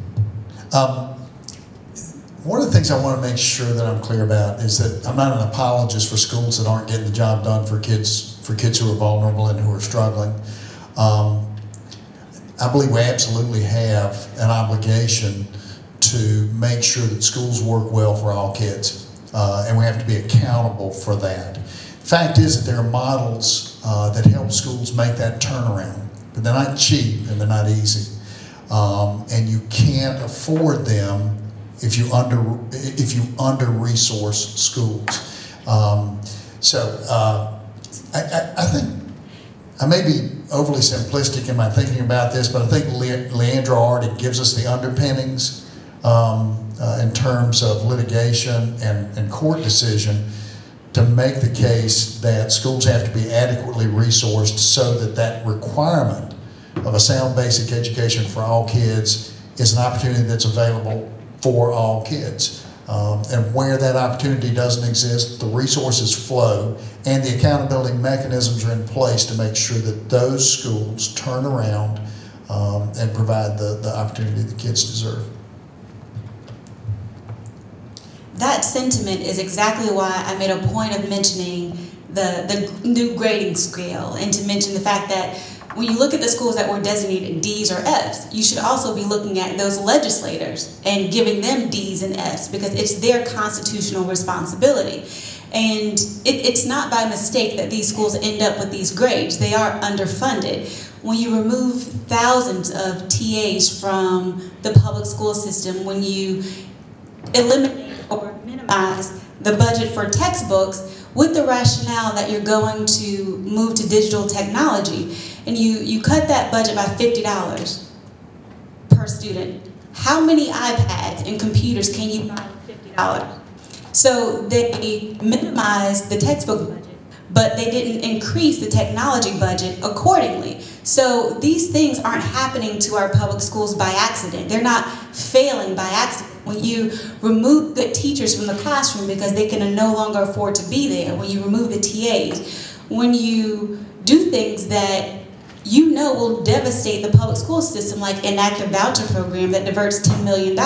Um, One of the things I want to make sure that I'm clear about is that I'm not an apologist for schools that aren't getting the job done for kids, for kids who are vulnerable and who are struggling. Um, I believe we absolutely have an obligation to make sure that schools work well for all kids, uh, and we have to be accountable for that. Fact is that there are models uh, that help schools make that turnaround, but they're not cheap and they're not easy, um, and you can't afford them if you under if you under resource schools. Um, so uh, I, I, I think I may be overly simplistic in my thinking about this, but I think Le- Leandro already gives us the underpinnings um, uh, in terms of litigation and, and court decision to make the case that schools have to be adequately resourced so that that requirement of a sound basic education for all kids is an opportunity that's available for all kids. Um, and where that opportunity doesn't exist, the resources flow and the accountability mechanisms are in place to make sure that those schools turn around um, and provide the, the opportunity the kids deserve. That sentiment is exactly why I made a point of mentioning the, the new grading scale and to mention the fact that when you look at the schools that were designated D's or F's, you should also be looking at those legislators and giving them D's and F's because it's their constitutional responsibility. And it, it's not by mistake that these schools end up with these grades. They are underfunded. When you remove thousands of TAs from the public school system, when you eliminate the budget for textbooks with the rationale that you're going to move to digital technology and you, you cut that budget by $50 per student, how many iPads and computers can you buy for $50? So they minimized the textbook budget, but they didn't increase the technology budget accordingly. So these things aren't happening to our public schools by accident. They're not failing by accident. When you remove good teachers from the classroom because they can no longer afford to be there, when you remove the TAs, when you do things that you know will devastate the public school system, like an active voucher program that diverts $10 million.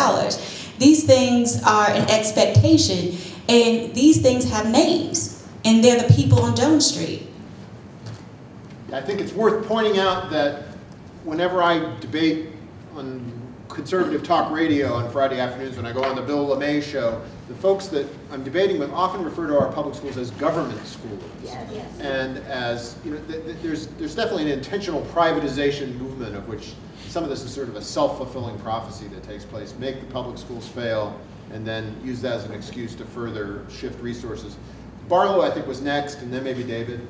These things are an expectation, and these things have names, and they're the people on Jones Street. I think it's worth pointing out that whenever I debate on conservative talk radio on Friday afternoons, when I go on the Bill LuMaye show, the folks that I'm debating with often refer to our public schools as government schools. Yes. Yes. And as, you know, th- th- there's, there's definitely an intentional privatization movement of which some of this is sort of a self-fulfilling prophecy that takes place. Make the public schools fail and then use that as an excuse to further shift resources. Barlow, I think, was next, and then maybe David.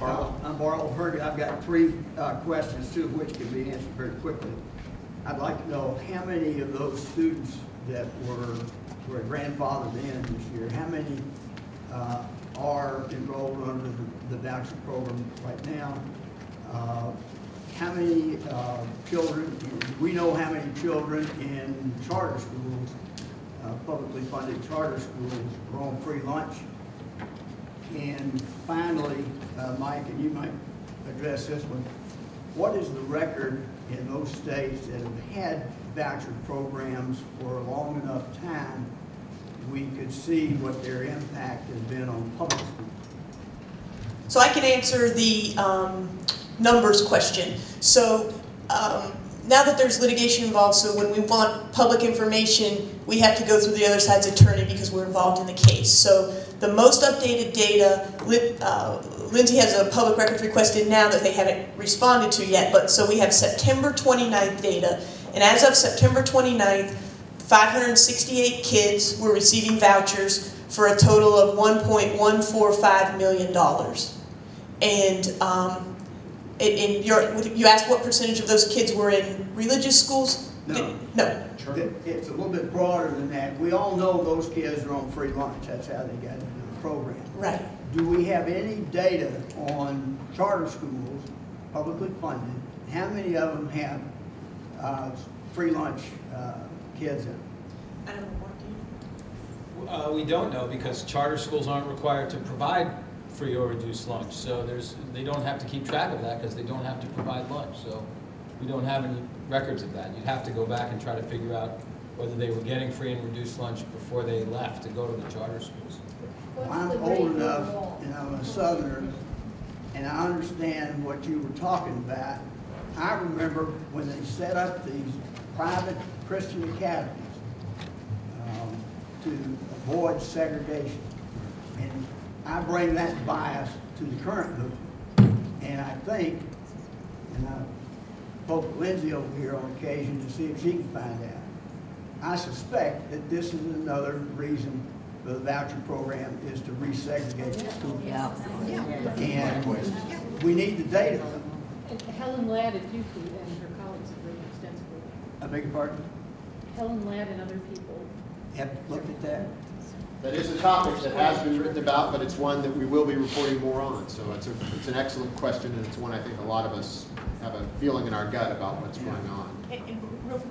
Barlow? Uh, I'm Barlow Hurd. I've got three uh, questions, two of which can be answered very quickly. I'd like to know how many of those students that were, were grandfathered in this year, how many uh, are enrolled under the- the voucher program right now? Uh, How many uh, children, we know how many children in charter schools, uh, publicly funded charter schools, are on free lunch? And finally, uh, Mike, and you might address this one, what is the record in those states that have had voucher programs for a long enough time, we could see what their impact has been on public schools? So I can answer the um, numbers question. So um, now that there's litigation involved, so when we want public information, we have to go through the other side's attorney because we're involved in the case. So the most updated data, Lin- uh, Lindsay has a public records request in now that they haven't responded to yet, but so we have September 29th data. And as of September 29th, 568 kids were receiving vouchers for a total of $1.145 million. And um, in, in your, you asked what percentage of those kids were in religious schools? No. No. It's a little bit broader than that. We all know those kids are on free lunch. That's how they got into the program. Right. Do we have any data on charter schools, publicly funded? How many of them have uh, free lunch uh, kids in them? I don't know, Mark, do you? Uh, we don't know because charter schools aren't required to provide free or reduced lunch. So there's, they don't have to keep track of that because they don't have to provide lunch. So we don't have any records of that. You'd have to go back and try to figure out whether they were getting free and reduced lunch before they left to go to the charter schools. I'm old enough, and I'm a southerner, and I understand what you were talking about. I remember when they set up these private Christian academies um, to avoid segregation. And I bring that bias to the current movement. And I think, and I spoke to Lindsay over here on occasion to see if she can find out. I suspect that this is another reason the voucher program is to resegregate the schools. Yeah. And we need the data. And Helen Ladd at Duke and her colleagues have written extensively. I beg your pardon? Helen Ladd and other people. Have looked at that? That is a topic that has been written about, but it's one that we will be reporting more on. So it's a, it's an excellent question, and it's one I think a lot of us have a feeling in our gut about what's going on. And, and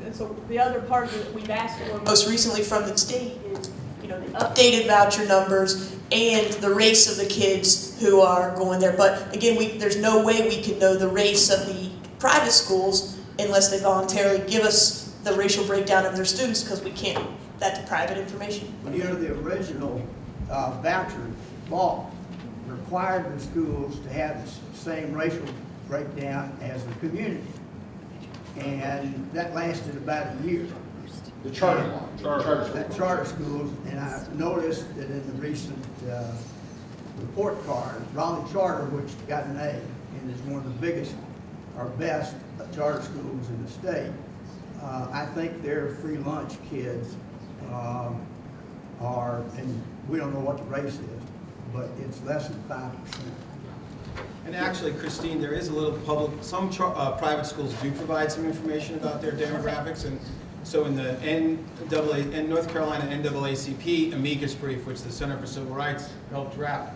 and so the other part that we've asked for most recently from the state is, you know, the updated voucher numbers and the race of the kids who are going there. But again, we, there's no way we could know the race of the private schools unless they voluntarily give us the racial breakdown of their students, because we can't, that's private information. But you know, the original uh, voucher law required the schools to have the same racial breakdown as the community. And that lasted about a year. The charter law, charter school. That charter schools, and I noticed that in the recent uh, report card, Raleigh Charter, which got an A, and is one of the biggest or best charter schools in the state, uh, I think their free lunch kids um, are, and we don't know what the race is, but it's less than five percent. And actually, Christine, there is a little public, some char- uh, private schools do provide some information about their demographics. And so in the NAA, in North Carolina NAACP amicus brief, which the Center for Civil Rights helped draft,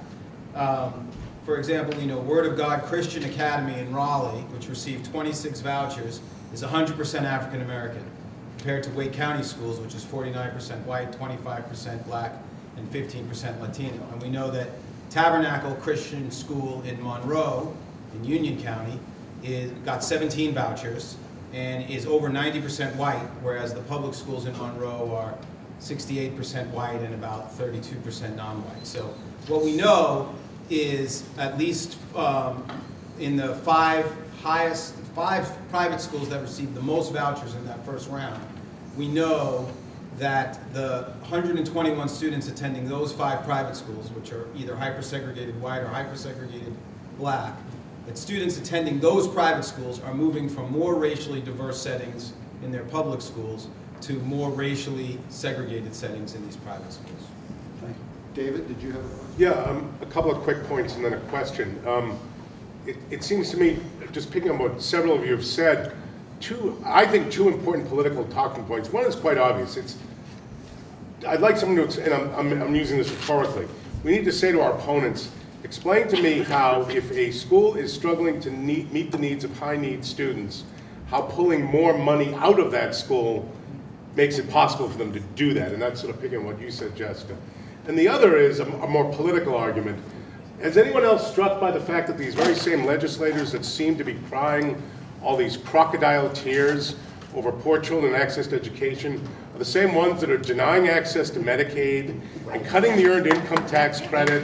um, for example, you know, Word of God Christian Academy in Raleigh, which received 26 vouchers, is 100% African American, compared to Wake County Schools, which is 49% white, 25% black, and 15% Latino. And we know that Tabernacle Christian School in Monroe, in Union County, is, got 17 vouchers and is over 90% white, whereas the public schools in Monroe are 68% white and about 32% non-white. So what we know is at least um, in the five highest, five private schools that received the most vouchers in that first round, we know that the 121 students attending those five private schools, which are either hyper-segregated white or hyper-segregated black, that students attending those private schools are moving from more racially diverse settings in their public schools to more racially segregated settings in these private schools. Thank you. David, did you have a question? Yeah, um, a couple of quick points and then a question. Um, It, it seems to me, just picking up what several of you have said, two, I think two important political talking points. One is quite obvious. It's, I'd like someone to, and I'm, I'm, I'm using this rhetorically. We need to say to our opponents, explain to me how if a school is struggling to meet, meet the needs of high-need students, how pulling more money out of that school makes it possible for them to do that. And that's sort of picking what you said, Jessica. And the other is a, a more political argument. Is anyone else struck by the fact that these very same legislators that seem to be crying all these crocodile tears over poor children access to education are the same ones that are denying access to Medicaid and cutting the earned income tax credit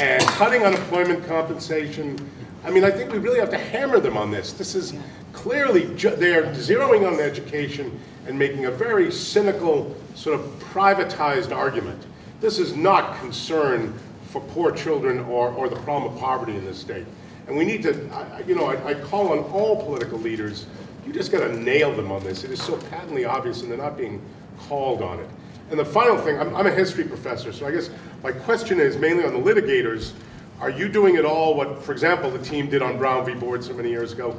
and cutting unemployment compensation? I mean, I think we really have to hammer them on this. This is clearly, they are zeroing on education and making a very cynical, sort of privatized argument. This is not concern for poor children or, or the problem of poverty in this state. And we need to, I- you know, I, I call on all political leaders, you just gotta nail them on this. It is so patently obvious and they're not being called on it. And the final thing, I'm, I'm a history professor, so I guess my question is mainly on the litigators. Are you doing at all what, for example, the team did on Brown v. Board so many years ago?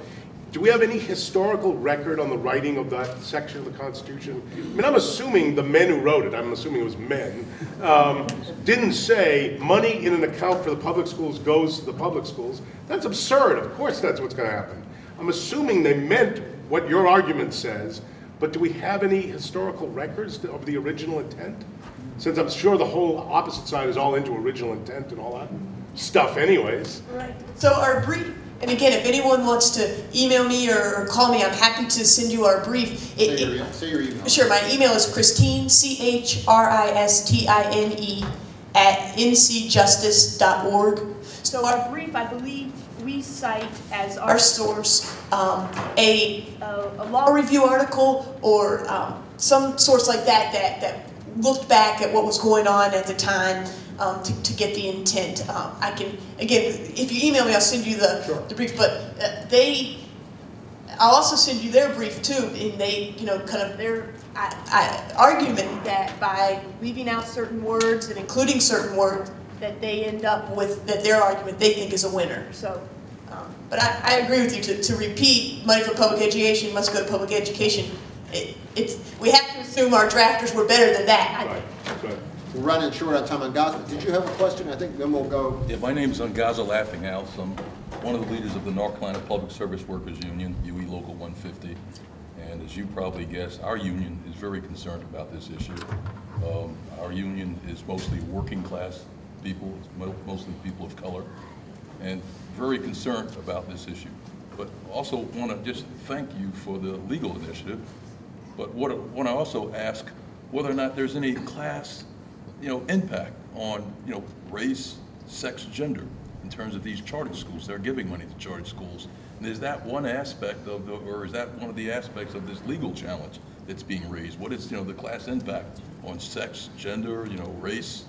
Do we have any historical record on the writing of that section of the Constitution? I mean, I'm assuming the men who wrote it, I'm assuming it was men, um, didn't say money in an account for the public schools goes to the public schools. That's absurd. Of course that's what's going to happen. I'm assuming they meant what your argument says, but do we have any historical records of the original intent? Since I'm sure the whole opposite side is all into original intent and all that stuff anyways. Right. So our brief, and again, if anyone wants to email me or, or call me, I'm happy to send you our brief. It- Say your, it- say your email. Sure, my email is Christine, C-H-R-I-S-T-I-N-E, at ncjustice.org. So our brief, I believe, we cite as our source um, a, a a law review article or um, some source like that that, that looked back at what was going on at the time um, to, to get the intent. Um, I can, again, if you email me, I'll send you the, the brief, but uh, they, I'll also send you their brief too, and they, you know, kind of their I, I, argument that by leaving out certain words and including certain words, that they end up with, that their argument they think is a winner. So, um, but I, I agree with you, to, to repeat, money for public education must go to public education. It, it's, we have to assume our drafters were better than that. I- We're running short on time Angaza. Did you have a question? I think then we'll go. Yeah, my name's Angaza Laughinghouse. I'm one of the leaders of the North Carolina Public Service Workers Union, UE Local 150. And as you probably guessed, our union is very concerned about this issue. Um, Our union is mostly working-class people, mostly people of color, and very concerned about this issue. But also want to just thank you for the legal initiative. But what, want to also ask whether or not there's any class, you know, impact on, you know, race, sex, gender, in terms of these charter schools. They're giving money to charter schools. And is that one aspect of, the or is that one of the aspects of this legal challenge that's being raised? What is, you know, the class impact on sex, gender, you know, race,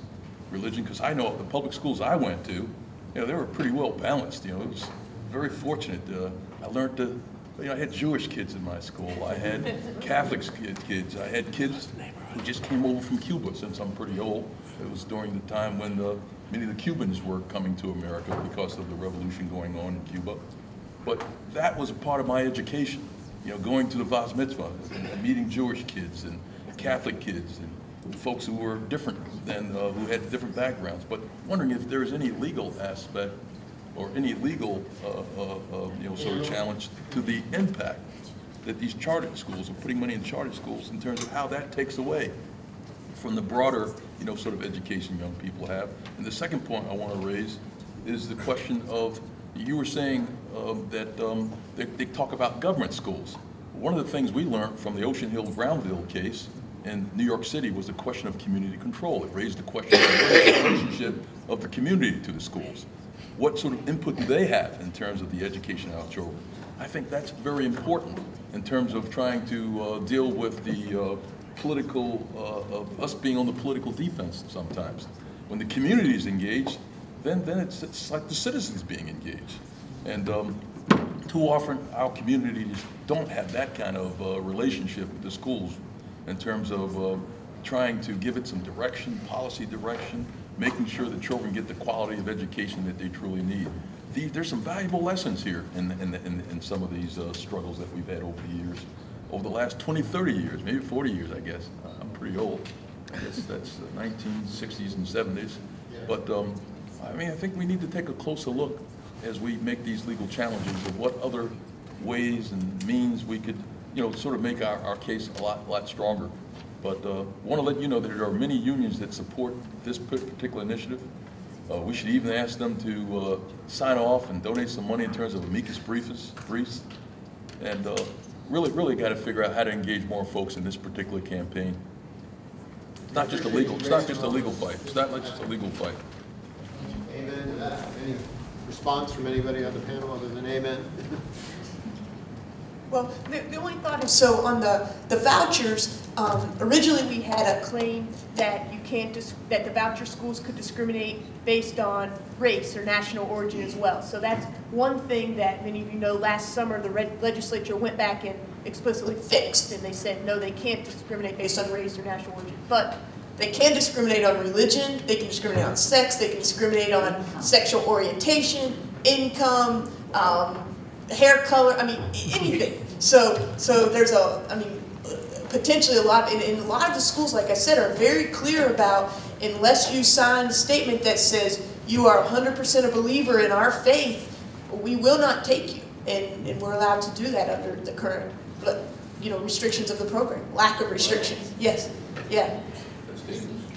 religion? Because I know the public schools I went to, you know, they were pretty well balanced, you know, it was very fortunate. Uh, I learned to, you know, I had Jewish kids in my school, I had *laughs* Catholic kid- kids, I had kids who just came over from Cuba, since I'm pretty old. It was during the time when uh, many of the Cubans were coming to America because of the revolution going on in Cuba. But that was a part of my education, you know, going to the Bar Mitzvah and meeting Jewish kids and Catholic kids and folks who were different than, uh, who had different backgrounds. But wondering if there's any legal aspect or any legal, uh, uh, uh, you know, sort of challenge to the impact that these charter schools are putting money in charter schools in terms of how that takes away from the broader, you know, sort of education young people have. And the second point I want to raise is the question of, you were saying um, that um, they, they talk about government schools. One of the things we learned from the Ocean Hill-Brownsville case in New York City was the question of community control. It raised the question of the relationship of the community to the schools. What sort of input do they have in terms of the education of children? I think that's very important in terms of trying to uh, deal with the uh, political, uh, of us being on the political defense sometimes. When the community is engaged, then, then it's, it's like the citizens being engaged. And um, too often, our communities don't have that kind of uh, relationship with the schools in terms of uh, trying to give it some direction, policy direction, making sure that children get the quality of education that they truly need. The- There's some valuable lessons here in, in, in in some of these uh, struggles that we've had over the years, over the last 20, 30 years, maybe 40 years, I guess. I'm pretty old. I guess that's the 1960s and 70s. But, um, I mean, I think we need to take a closer look as we make these legal challenges of what other ways and means we could, you know, sort of make our, our case a lot, lot stronger. But uh, want to let you know that there are many unions that support this particular initiative. Uh, We should even ask them to uh, sign off and donate some money in terms of amicus briefs, briefs. And uh, really, really got to figure out how to engage more folks in this particular campaign. It's not just a legal, it's not just a legal fight. It's not just a legal fight. Amen to that. Any response from anybody on the panel other than amen? *laughs* Well, the, the only thought is, so on the, the vouchers, um, originally we had a claim that you can't, dis- that the voucher schools could discriminate based on race or national origin as well. So that's one thing that many of you know, last summer, the reg- legislature went back and explicitly fixed, and they said, no, they can't discriminate based on race or national origin. But they can discriminate on religion, they can discriminate on sex, they can discriminate on sexual orientation, income, um, hair color, I mean, anything. So, so there's a, I mean, potentially a lot, and, and a lot of the schools, like I said, are very clear about unless you sign a statement that says you are 100% a believer in our faith, we will not take you. And, and we're allowed to do that under the current, but, you know, restrictions of the program, lack of restrictions. Yes, yeah.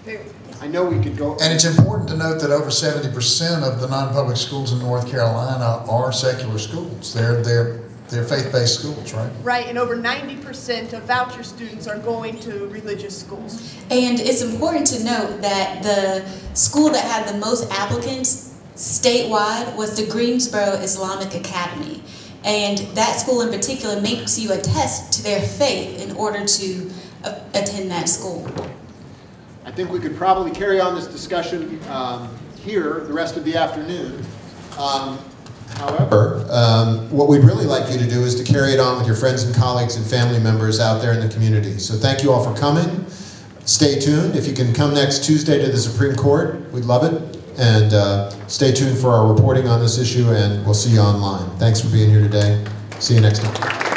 Very- I know we could go. And it's important to note that over seventy percent of the non-public schools in North Carolina are secular schools. They're, they're, they're faith-based schools, right? Right, and over 90% of voucher students are going to religious schools. And it's important to note that the school that had the most applicants statewide was the Greensboro Islamic Academy. And that school in particular makes you attest to their faith in order to uh, attend that school. I think we could probably carry on this discussion um, here the rest of the afternoon. Um, However, um, what we'd really like you to do is to carry it on with your friends and colleagues and family members out there in the community. So thank you all for coming. Stay tuned. If you can come next Tuesday to the Supreme Court, we'd love it. And uh, stay tuned for our reporting on this issue, and we'll see you online. Thanks for being here today. See you next time.